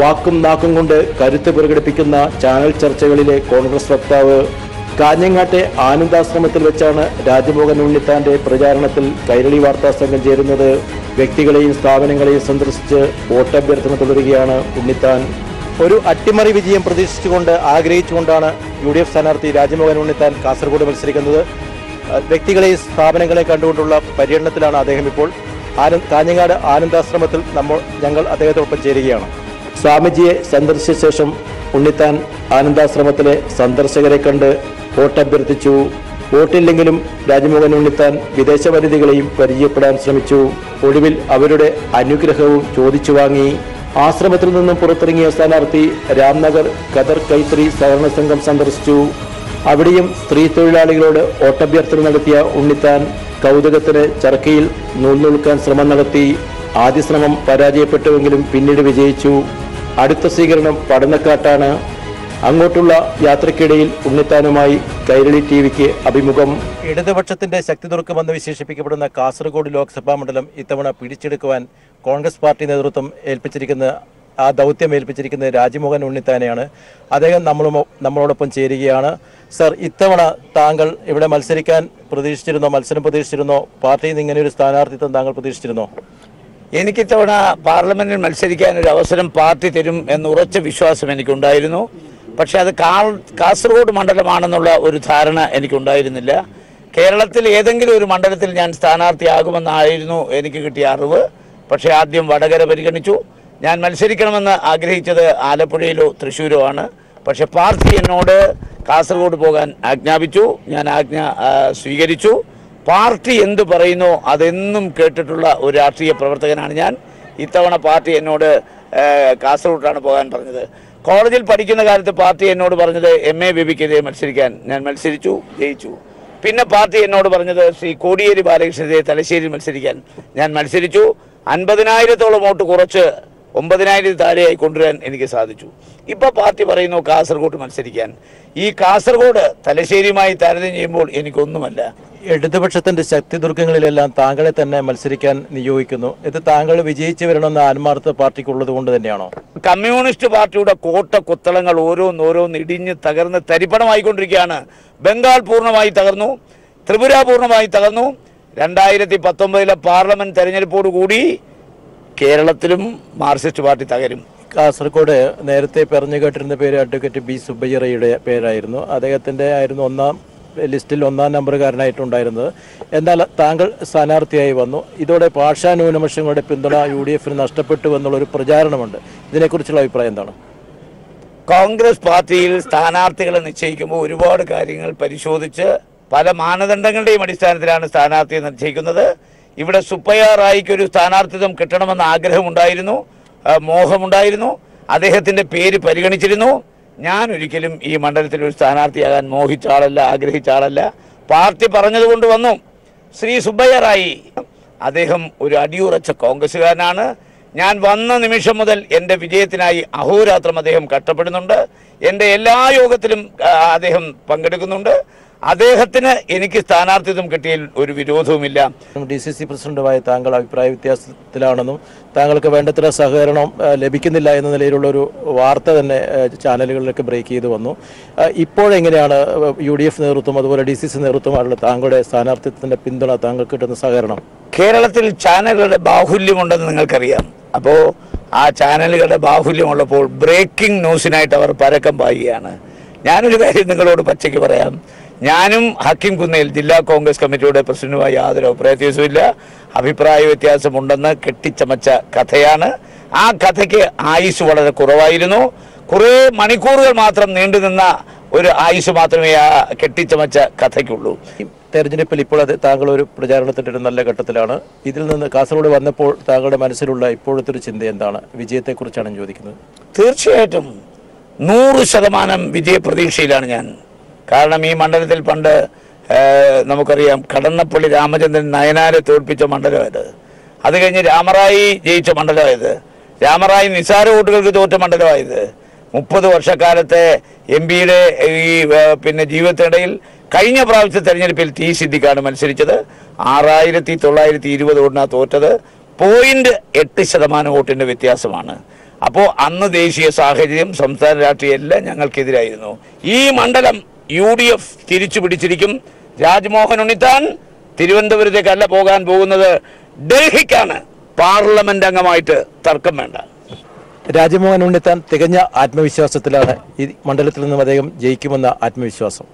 Speaker 1: വാക്കും നാക്കും കൊണ്ട് കരുത്ത് പ്രകടിപ്പിക്കുന്ന ചാനൽ ചർച്ചകളിലെ കോൺഗ്രസ് വക്താവ്. കാഞ്ഞങ്ങാട്ടെ ആനന്ദാശ്രമത്തിൽ വെച്ചാണ് രാജ്മോഹൻ ഉണ്ണിത്താന്റെ പ്രചാരണത്തിൽ കൈരളി വാർത്താ സംഘം ചേരുന്നത്. വ്യക്തികളെയും സ്ഥാപനങ്ങളെയും സന്ദർശിച്ച് വോട്ടഭ്യർത്ഥന തുടരുകയാണ് ഉണ്ണിത്താൻ. ഒരു അട്ടിമറി വിജയം പ്രതീക്ഷിച്ചുകൊണ്ട് ആഗ്രഹിച്ചുകൊണ്ടാണ് യു ഡി എഫ് സ്ഥാനാർത്ഥി രാജ്മോഹൻ ഉണ്ണിത്താൻ കാസർഗോഡ് മത്സരിക്കുന്നത്. അഹ് വ്യക്തികളെയും സ്ഥാപനങ്ങളെയും കണ്ടുകൊണ്ടുള്ള പര്യടനത്തിലാണ് അദ്ദേഹം ഇപ്പോൾ ആനന്ദ് കാഞ്ഞങ്ങാട് ആനന്ദാശ്രമത്തിൽ നമ്മൾ ഞങ്ങൾ അദ്ദേഹത്തോടൊപ്പം ചേരുകയാണ്. സ്വാമിജിയെ സന്ദർശിച്ച ശേഷം ഉണ്ണിത്താൻ ആനന്ദാശ്രമത്തിലെ സന്ദർശകരെ കണ്ട് വോട്ടഭ്യർത്ഥിച്ചു. വോട്ടില്ലെങ്കിലും രാജ്മോഹൻ ഉണ്ണിത്താൻ വിദേശ വനിതകളെയും പരിചയപ്പെടാൻ ശ്രമിച്ചു. ഒടുവിൽ അവരുടെ അനുഗ്രഹവും ചോദിച്ചു വാങ്ങി. ആശ്രമത്തിൽ നിന്നും പുറത്തിറങ്ങിയ സ്ഥാനാർത്ഥി രാംനഗർ ഖദർ കൈത്രി സഹകരണ സംഘം സന്ദർശിച്ചു. അവിടെയും സ്ത്രീ തൊഴിലാളികളോട് ഓട്ടഭ്യർത്ഥന നടത്തിയ ഉണ്ണിത്താൻ കൗതുകത്തിന് ചർക്കയിൽ നൂൽ നൂൽക്കാൻ ശ്രമം നടത്തി. ആദ്യ ശ്രമം പരാജയപ്പെട്ടുവെങ്കിലും പിന്നീട് വിജയിച്ചു. അടുത്ത സ്വീകരണം പടന്നക്കാട്ടാണ്. അങ്ങോട്ടുള്ള യാത്രക്കിടയിൽ ഉണ്ണിത്താനുമായി കൈരളി ടി വിക്ക് അഭിമുഖം. ഇടതുപക്ഷത്തിന്റെ ശക്തി തുറക്കുമെന്ന് വിശേഷിപ്പിക്കപ്പെടുന്ന കാസർഗോഡ് ലോക്സഭാ മണ്ഡലം ഇത്തവണ പിടിച്ചെടുക്കുവാൻ കോൺഗ്രസ് പാർട്ടി നേതൃത്വം ഏൽപ്പിച്ചിരിക്കുന്ന ആ ദൗത്യം ഏൽപ്പിച്ചിരിക്കുന്നത് രാജ്മോഹൻ ഉണ്ണിത്താനെയാണ്. അദ്ദേഹം നമ്മളും നമ്മളോടൊപ്പം ചേരുകയാണ്. സർ ഇത്തവണ താങ്കൾ ഇവിടെ മത്സരിക്കാൻ പ്രതീക്ഷിച്ചിരുന്നോ മത്സരം പ്രതീക്ഷിച്ചിരുന്നോ? പാർട്ടിയിൽ നിന്ന് ഇങ്ങനെ ഒരു സ്ഥാനാർത്ഥിത്വം താങ്കൾ പ്രതീക്ഷിച്ചിരുന്നോ?
Speaker 6: എനിക്കിത്തവണ പാർലമെന്റിൽ മത്സരിക്കാൻ ഒരു അവസരം പാർട്ടി തരും എന്ന് ഉറച്ച വിശ്വാസം എനിക്കുണ്ടായിരുന്നു. പക്ഷെ അത് കാസർഗോഡ് മണ്ഡലമാണെന്നുള്ള ഒരു ധാരണ എനിക്കുണ്ടായിരുന്നില്ല. കേരളത്തിൽ ഏതെങ്കിലും ഒരു മണ്ഡലത്തിൽ ഞാൻ സ്ഥാനാർത്ഥിയാകുമെന്നായിരുന്നു എനിക്ക് കിട്ടിയ അറിവ്. പക്ഷേ ആദ്യം വടകര പരിഗണിച്ചു. ഞാൻ മത്സരിക്കണമെന്ന് ആഗ്രഹിച്ചത് ആലപ്പുഴയിലോ തൃശ്ശൂരോ ആണ്. പക്ഷെ പാർട്ടി എന്നോട് കാസർഗോഡ് പോകാൻ ആജ്ഞാപിച്ചു. ഞാൻ ആജ്ഞ സ്വീകരിച്ചു. പാർട്ടി എന്ത് പറയുന്നോ അതെന്നും കേട്ടിട്ടുള്ള ഒരു രാഷ്ട്രീയ പ്രവർത്തകനാണ് ഞാൻ. ഇത്തവണ പാർട്ടി എന്നോട് കാസർഗോഡാണ് പോകാൻ പറഞ്ഞത്. കോളേജിൽ പഠിക്കുന്ന കാലത്ത് പാർട്ടി എന്നോട് പറഞ്ഞത് എം. എ. ബിബിക്കെതിരെ മത്സരിക്കാൻ. ഞാൻ മത്സരിച്ചു ജയിച്ചു. പിന്നെ പാർട്ടി എന്നോട് പറഞ്ഞത് ശ്രീ കോടിയേരി ബാലകൃഷ്ണനെതിരെ തലശ്ശേരി മത്സരിക്കാൻ ഞാൻ മത്സരിച്ചു. അൻപതിനായിരത്തോളം വോട്ട് കുറച്ച് ഒമ്പതിനായിരത്തി താഴെയായി കൊണ്ടുവരാൻ എനിക്ക് സാധിച്ചു. ഇപ്പൊ പാർട്ടി പറയുന്നു കാസർഗോഡ് മത്സരിക്കാൻ. ഈ കാസർഗോഡ് തലശ്ശേരിയുമായി താരതമ്യം ചെയ്യുമ്പോൾ എനിക്കൊന്നുമല്ല.
Speaker 1: ഇടതുപക്ഷത്തിന്റെ ശക്തി ദുർഗങ്ങളിലെല്ലാം താങ്കളെ തന്നെ മത്സരിക്കാൻ നിയോഗിക്കുന്നു. ഇത് താങ്കൾ വിജയിച്ചു വരണമെന്ന ആത്മാർത്ഥ പാർട്ടിക്കുള്ളത് കൊണ്ട് തന്നെയാണോ?
Speaker 6: കമ്മ്യൂണിസ്റ്റ് പാർട്ടിയുടെ കോട്ട കൊത്തളങ്ങൾ ഓരോന്നോരോന്ന് ഇടിഞ്ഞ് തകർന്ന് തരിപ്പണമായിക്കൊണ്ടിരിക്കുകയാണ്. ബംഗാൾ പൂർണമായി തകർന്നു. ത്രിപുര പൂർണമായി തകർന്നു. രണ്ടായിരത്തി പത്തൊമ്പതിലെ പാർലമെന്റ് തെരഞ്ഞെടുപ്പോടുകൂടി കേരളത്തിലും മാർക്സിസ്റ്റ് പാർട്ടി തകരും.
Speaker 1: കാസർഗോഡ് നേരത്തെ പറഞ്ഞു കേട്ടിരുന്ന പേര് അഡ്വക്കേറ്റ് ബി സുബ്ബയ്യറയുടെ പേരായിരുന്നു. അദ്ദേഹത്തിന്റെ ആയിരുന്നു ഒന്നാം ലിസ്റ്റിൽ ഒന്നാം നമ്പറുകാരനായിട്ടുണ്ടായിരുന്നത് എന്നാൽ താങ്കൾ സ്ഥാനാർത്ഥിയായി വന്നു. ഇതോടെ ഭാഷാ ന്യൂനപക്ഷങ്ങളുടെ പിന്തുണ യു ഡി എഫിന് നഷ്ടപ്പെട്ടു എന്നുള്ളൊരു പ്രചാരണമുണ്ട്. ഇതിനെക്കുറിച്ചുള്ള അഭിപ്രായം എന്താണ്?
Speaker 6: കോൺഗ്രസ് പാർട്ടിയിൽ സ്ഥാനാർത്ഥികളെ നിശ്ചയിക്കുമ്പോൾ ഒരുപാട് കാര്യങ്ങൾ പരിശോധിച്ച് പല മാനദണ്ഡങ്ങളുടെയും അടിസ്ഥാനത്തിലാണ് സ്ഥാനാർത്ഥിയെ നിശ്ചയിക്കുന്നത്. ഇവിടെ സുപ്പയ്യ റായിക്ക് ഒരു സ്ഥാനാർത്ഥിത്വം കിട്ടണമെന്ന ആഗ്രഹമുണ്ടായിരുന്നു മോഹമുണ്ടായിരുന്നു അദ്ദേഹത്തിന്റെ പേര് പരിഗണിച്ചിരുന്നു. ഞാൻ ഒരിക്കലും ഈ മണ്ഡലത്തിൽ ഒരു സ്ഥാനാർത്ഥിയാകാൻ മോഹിച്ച ആളല്ല ആഗ്രഹിച്ച ആളല്ല. പാർട്ടി പറഞ്ഞതുകൊണ്ട് വന്നു. ശ്രീ സുബ്ബയ്യ റായി അദ്ദേഹം ഒരു അടിയുറച്ച കോൺഗ്രസ്സുകാരനാണ്. ഞാൻ വന്ന നിമിഷം മുതൽ എന്റെ വിജയത്തിനായി അഹോരാത്രം അദ്ദേഹം കഷ്ടപ്പെടുന്നുണ്ട്. എന്റെ എല്ലാ യോഗത്തിലും അദ്ദേഹം പങ്കെടുക്കുന്നുണ്ട്. അദ്ദേഹത്തിന് എനിക്ക് സ്ഥാനാർത്ഥിത്വം കിട്ടിയതിൽ ഒരു വിരോധവുമില്ല.
Speaker 1: ഡി സി സി പ്രസിഡന്റുമായ താങ്കൾ അഭിപ്രായ വ്യത്യാസത്തിലാണെന്നും താങ്കൾക്ക് വേണ്ടത്ര സഹകരണം ലഭിക്കുന്നില്ല എന്ന നിലയിലുള്ള ഒരു വാർത്ത തന്നെ ചാനലുകളിലൊക്കെ ബ്രേക്ക് ചെയ്തു വന്നു. ഇപ്പോഴെങ്ങനെയാണ് യു ഡി എഫ് നേതൃത്വം അതുപോലെ ഡി സി സി നേതൃത്വമായിട്ടുള്ള താങ്കളുടെ സ്ഥാനാർത്ഥിത്വത്തിന്റെ പിന്തുണ താങ്കൾക്ക് കിട്ടുന്ന സഹകരണം?
Speaker 6: കേരളത്തിൽ ചാനലുകളുടെ ബാഹുല്യമുണ്ടെന്ന് നിങ്ങൾക്കറിയാം. അപ്പോൾ ആ ചാനലുകളുടെ ബാഹുല്യമുള്ളപ്പോൾ ബ്രേക്കിംഗ് ന്യൂസിനായിട്ട് അവർ പരക്കം പായുകയാണ്. ഞാനൊരു കാര്യം നിങ്ങളോട് പച്ചയ്ക്ക് പറയാം. ഞാനും ഹക്കിം കുന്നേൽ ജില്ലാ കോൺഗ്രസ് കമ്മിറ്റിയുടെ പ്രസിഡന്റുമായി യാതൊരു അഭിപ്രായ വ്യത്യാസവുമില്ല അഭിപ്രായ വ്യത്യാസമുണ്ടെന്ന് കെട്ടിച്ചമച്ച കഥയാണ്. ആ കഥയ്ക്ക് ആയുസ് വളരെ കുറവായിരുന്നു. കുറേ മണിക്കൂറുകൾ മാത്രം നീണ്ടുനിന്ന ഒരു ആയുസ് മാത്രമേ ആ കെട്ടിച്ചമച്ച കഥയ്ക്കുള്ളൂ.
Speaker 1: തെരഞ്ഞെടുപ്പിൽ ഇപ്പോൾ അത് താങ്കൾ ഒരു പ്രചാരണത്തിന്റെ ഒരു നല്ല ഘട്ടത്തിലാണ്. ഇതിൽ നിന്ന് കാസർഗോഡ് വന്നപ്പോൾ താങ്കളുടെ മനസ്സിലുള്ള ഇപ്പോഴത്തെ ഒരു ചിന്ത എന്താണ്? വിജയത്തെക്കുറിച്ചാണ് ചോദിക്കുന്നത്.
Speaker 6: തീർച്ചയായിട്ടും നൂറ് ശതമാനം വിജയപ്രതീക്ഷയിലാണ് ഞാൻ. കാരണം ഈ മണ്ഡലത്തിൽ പണ്ട് നമുക്കറിയാം കടന്നപ്പള്ളി രാമചന്ദ്രൻ നയനാരെ തോൽപ്പിച്ച മണ്ഡലമായത് അത്. കഴിഞ്ഞ് രാമറായി ജയിച്ച മണ്ഡലമായത് രാമറായി നിസാര വോട്ടുകൾക്ക് തോറ്റ മണ്ഡലമായത് മുപ്പത് വർഷക്കാലത്തെ എം പിയുടെ ഈ പിന്നെ ജീവിതത്തിനിടയിൽ കഴിഞ്ഞ പ്രാവശ്യത്തെ തെരഞ്ഞെടുപ്പിൽ ടി സിദ്ദിഖാണ് മത്സരിച്ചത്. ആറായിരത്തി തൊള്ളായിരത്തി ഇരുപത് വോട്ടിനാണ് തോറ്റത്. പോയിന്റ് എട്ട് ശതമാനം വോട്ടിന്റെ വ്യത്യാസമാണ്. അപ്പോൾ അന്ന് ദേശീയ സാഹചര്യം സംസ്ഥാന രാഷ്ട്രീയം എല്ലാം ഞങ്ങൾക്കെതിരായിരുന്നു. ഈ മണ്ഡലം യു ഡി എഫ് തിരിച്ചു പിടിച്ചിരിക്കും രാജ്മോഹൻ ഉണ്ണിത്താൻ തിരുവനന്തപുരത്തേക്കല്ല പോകാൻ പോകുന്നത്. ഡൽഹിക്കാണ് പാർലമെന്റ് അംഗമായിട്ട് തർക്കം വേണ്ട.
Speaker 1: രാജ്മോഹൻ ഉണ്ണിത്താൻ തികഞ്ഞ ആത്മവിശ്വാസത്തിലാണ് ഈ മണ്ഡലത്തിൽ നിന്നും അദ്ദേഹം ജയിക്കുമെന്ന ആത്മവിശ്വാസം.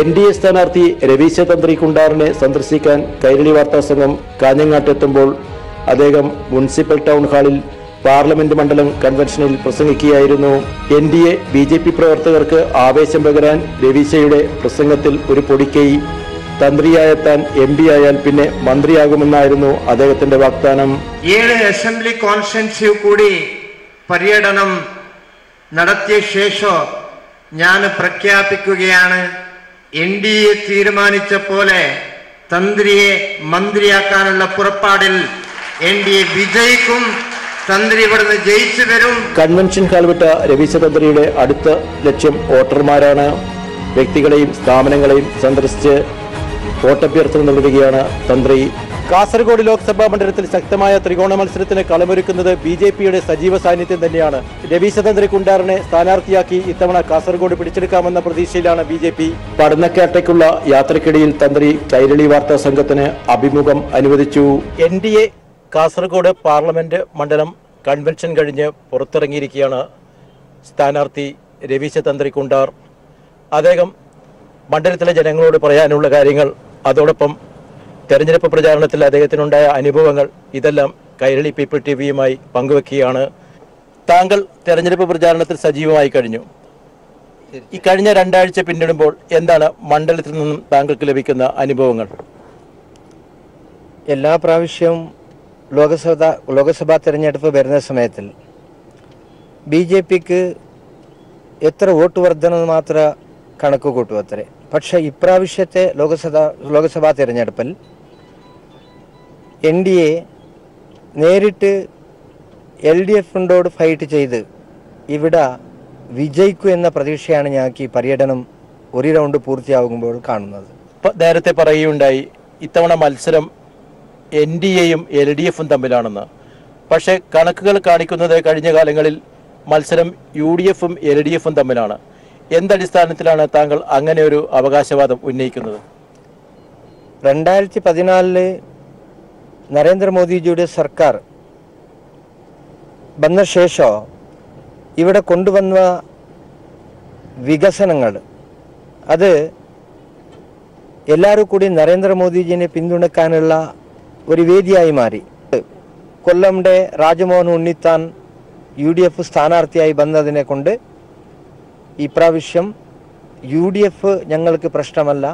Speaker 1: എൻ ഡി എ സ്ഥാനാർത്ഥി രവീശ തന്ത്രി കുണ്ടാറിനെ സന്ദർശിക്കാൻ കൈരളി വാർത്താ സംഘം കാഞ്ഞങ്ങാട്ടെത്തുമ്പോൾ അദ്ദേഹം മുനിസിപ്പൽ ടൗൺ ഹാളിൽ പാർലമെന്റ് മണ്ഡലം കൺവെൻഷനിൽ പ്രസംഗിക്കുകയായിരുന്നു. N D A B J P പ്രവർത്തകർക്ക് ആവേശം പകരാൻ രവീശയുടെ പ്രസംഗത്തിൽ ഒരു പൊടിക്കൈ തന്ത്രിയായെത്താൻ താൻ എം പി ആയാൽ പിന്നെ മന്ത്രിയാകുമെന്നായിരുന്നു അദ്ദേഹത്തിന്റെ വാഗ്ദാനം.
Speaker 7: ഏഴ് അസംബ്ലി കോൺസ്റ്റൻസി കൂടി പര്യടനം നടത്തിയ ശേഷം ഞാൻ പ്രഖ്യാപിക്കുകയാണ് എൻ ഡി എ തീരുമാനിച്ച പോലെ തന്ത്രിയെ മന്ത്രിയാക്കാനുള്ള പുറപ്പാടിൽ എൻ ഡി എ വിജയിക്കും. തന്ത്രി ഇവിടുന്ന് ജയിച്ചു വരും.
Speaker 1: കൺവെൻഷൻ ഹാൾ വിട്ട രവീശ തന്ത്രിയുടെ അടുത്ത ലക്ഷ്യം വോട്ടർമാരാണ്. വ്യക്തികളെയും സ്ഥാപനങ്ങളെയും സന്ദർശിച്ച് വോട്ടഭ്യർത്ഥന നൽകുകയാണ് തന്ത്രി. കാസർഗോഡ് ലോക്സഭാ മണ്ഡലത്തിൽ ശക്തമായ ത്രികോണ മത്സരത്തിന് കളമൊരുക്കുന്നത് ബി ജെ പിയുടെ സജീവ സാന്നിധ്യം തന്നെയാണ്. രവീശ തന്ത്രി കുണ്ടാറിനെ സ്ഥാനാർത്ഥിയാക്കി ഇത്തവണ കാസർഗോഡ് പിടിച്ചെടുക്കാമെന്ന പ്രതീക്ഷയിലാണ് ബി ജെ പി. പഠനക്കേട്ടയ്ക്കുള്ള യാത്രക്കിടയിൽ തന്ത്രി കൈരളി വാർത്താ സംഘത്തിന് അഭിമുഖം അനുവദിച്ചു. N D A Kasaragod parliament മണ്ഡലം കൺവെൻഷൻ കഴിഞ്ഞ് പുറത്തിറങ്ങിയിരിക്കുകയാണ് സ്ഥാനാർത്ഥി രവീശ തന്ത്രി കുണ്ടാർ. അദ്ദേഹം മണ്ഡലത്തിലെ ജനങ്ങളോട് പറയാനുള്ള കാര്യങ്ങൾ അതോടൊപ്പം തെരഞ്ഞെടുപ്പ് പ്രചാരണത്തിൽ അദ്ദേഹത്തിനുണ്ടായ അനുഭവങ്ങൾ ഇതെല്ലാം കൈരളി പീപ്പിൾ ടി വിയുമായി പങ്കുവെക്കുകയാണ്. താങ്കൾ തെരഞ്ഞെടുപ്പ് പ്രചാരണത്തിൽ സജീവമായി കഴിഞ്ഞു. ഈ കഴിഞ്ഞ രണ്ടാഴ്ച പിന്നിടുമ്പോൾ എന്താണ് മണ്ഡലത്തിൽ നിന്നും താങ്കൾക്ക് ലഭിക്കുന്ന അനുഭവങ്ങൾ?
Speaker 8: എല്ലാ പ്രാവശ്യവും ലോകസഭ ലോകസഭാ തെരഞ്ഞെടുപ്പ് വരുന്ന സമയത്തിൽ ബി ജെ പിക്ക് എത്ര വോട്ട് വർധന മാത്ര കണക്ക് കൂട്ടും അത്രേ. പക്ഷെ ഇപ്രാവശ്യത്തെ ലോകസഭ ലോകസഭാ തെരഞ്ഞെടുപ്പിൽ എൻ ഡി എ നേരിട്ട് എൽ ഡി എഫിനോട് ഫൈറ്റ് ചെയ്ത് ഇവിടെ വിജയിക്കൂ എന്ന പ്രതീക്ഷയാണ് ഞങ്ങൾക്ക് ഈ പര്യടനം ഒരു റൗണ്ട് പൂർത്തിയാകുമ്പോൾ കാണുന്നത്.
Speaker 1: നേരത്തെ പറയുകയുണ്ടായി ഇത്തവണ മത്സരം എൻ ഡി എയും എൽ ഡി എഫും തമ്മിലാണെന്ന്. പക്ഷേ കണക്കുകൾ കാണിക്കുന്നത് കഴിഞ്ഞ കാലങ്ങളിൽ മത്സരം യു ഡി എഫും എൽ ഡി എഫും തമ്മിലാണ്. എന്തടിസ്ഥാനത്തിലാണ് താങ്കൾ അങ്ങനെ ഒരു അവകാശവാദം ഉന്നയിക്കുന്നത്?
Speaker 8: രണ്ടായിരത്തി പതിനാലിൽ നരേന്ദ്രമോദിജിയുടെ സർക്കാർ വന്ന ശേഷം ഇവിടെ കൊണ്ടുവന്ന വികസനങ്ങൾ അത് എല്ലാവരും കൂടി നരേന്ദ്രമോദിജിനെ പിന്തുണക്കാനുള്ള ഒരു വേദിയായി മാറി. കൊല്ലംടെ Rajmohan Unnithan U D F സ്ഥാനാർത്ഥിയായി വന്നതിനെ കൊണ്ട് ഇപ്രാവശ്യം യു ഡി എഫ് ഞങ്ങൾക്ക് പ്രശ്നമല്ല.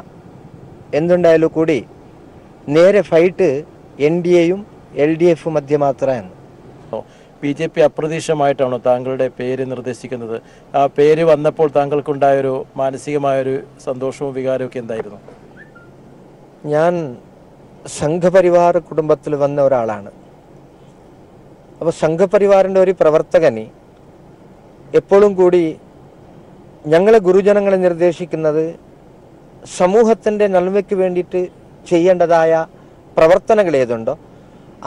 Speaker 8: എന്തുണ്ടായാലും കൂടി നേരെ ഫൈറ്റ് എൻ ഡി എയും എൽ ഡി എഫും മധ്യ മാത്രമാണ്.
Speaker 1: ബി ജെ പി അപ്രതീക്ഷിതമായിട്ടാണോ താങ്കളുടെ പേര് നിർദ്ദേശിക്കുന്നത്? ആ പേര് വന്നപ്പോൾ താങ്കൾക്കുണ്ടായൊരു മാനസികമായൊരു സന്തോഷവും വികാരവും ഒക്കെ എന്തായിരുന്നു?
Speaker 8: ഞാൻ സംഘപരിവാർ കുടുംബത്തിൽ വന്ന ഒരാളാണ്. അപ്പോൾ സംഘപരിവാറിന്റെ ഒരു പ്രവർത്തകന് എപ്പോഴും കൂടി ഞങ്ങളെ ഗുരുജനങ്ങളെ നിർദ്ദേശിക്കുന്നത് സമൂഹത്തിന്റെ നന്മയ്ക്ക് വേണ്ടിയിട്ട് ചെയ്യേണ്ടതായ പ്രവർത്തനങ്ങൾ ഏതുണ്ടോ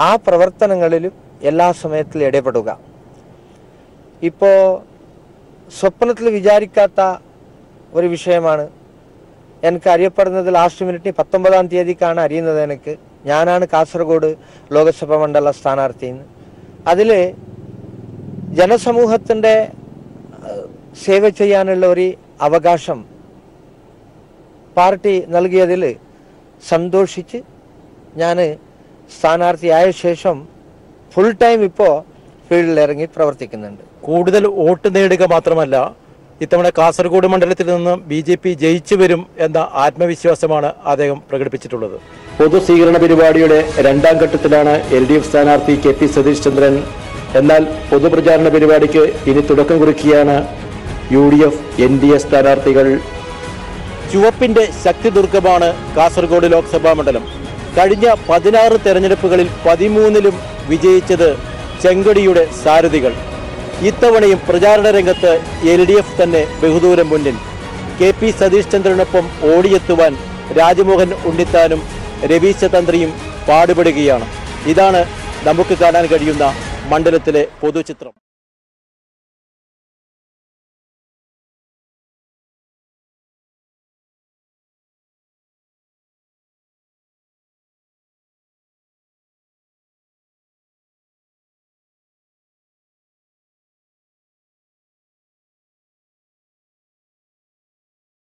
Speaker 8: ആ പ്രവർത്തനങ്ങളിലും എല്ലാ സമയത്തിലും ഇടപെടുക. ഇപ്പോൾ സ്വപ്നത്തിൽ വിചാരിക്കാത്ത ഒരു വിഷയമാണ് എനിക്ക് അറിയപ്പെടുന്നത് ലാസ്റ്റ് മിനിറ്റ് പത്തൊമ്പതാം തീയതിക്കാണ് അറിയുന്നത് എനിക്ക്. ഞാനാണ് കാസർഗോഡ് ലോകസഭ മണ്ഡല സ്ഥാനാർത്ഥിന്ന് അതിൽ ജനസമൂഹത്തിന്റെ സേവ ചെയ്യാനുള്ള ഒരു അവകാശം പാർട്ടി നൽകിയതിൽ സന്തോഷിച്ച് ഞാൻ സ്ഥാനാർത്ഥിയായ ശേഷം ഫുൾ ടൈം ഇപ്പോൾ ഫീൽഡിൽ ഇറങ്ങി പ്രവർത്തിക്കുന്നുണ്ട്.
Speaker 1: കൂടുതൽ വോട്ട് നേടുക മാത്രമല്ല ഇത്തവണ കാസർഗോഡ് മണ്ഡലത്തിൽ നിന്ന് ബി ജെ പി ജയിച്ചു വരും എന്ന ആത്മവിശ്വാസമാണ് അദ്ദേഹം പ്രകടിപ്പിച്ചിട്ടുള്ളത്. പൊതു സ്വീകരണ പരിപാടിയുടെ രണ്ടാം ഘട്ടത്തിലാണ് എൽ ഡി എഫ് സ്ഥാനാർത്ഥി കെ പി സതീഷ് ചന്ദ്രൻ എന്നാൽ പൊതുപ്രചാരണ പരിപാടിക്ക് ഇനി തുടക്കം കുറിക്കുകയാണ് U D F N D A സ്ഥാനാർത്ഥികൾ. ചുവപ്പിന്റെ ശക്തി ദുർഗമാണ് കാസർഗോഡ് ലോക്സഭാ മണ്ഡലം. കഴിഞ്ഞ പതിനാറ് തെരഞ്ഞെടുപ്പുകളിൽ പതിമൂന്നിലും വിജയിച്ചത് ചെങ്കൊടിയുടെ സാരഥികൾ. ഇത്തവണയും പ്രചാരണ രംഗത്ത് എൽ ഡി എഫ് തന്നെ ബഹുദൂരം മുന്നിൽ. കെ പി സതീഷ് ചന്ദ്രനൊപ്പം ഓടിയെത്തുവാൻ രാജ്മോഹൻ ഉണ്ണിത്താനും രവീശ തന്ത്രിയും പാടുപെടുകയാണ്. ഇതാണ് നമുക്ക് കാണാൻ കഴിയുന്ന മണ്ഡലത്തിലെ പൊതുചിത്രം.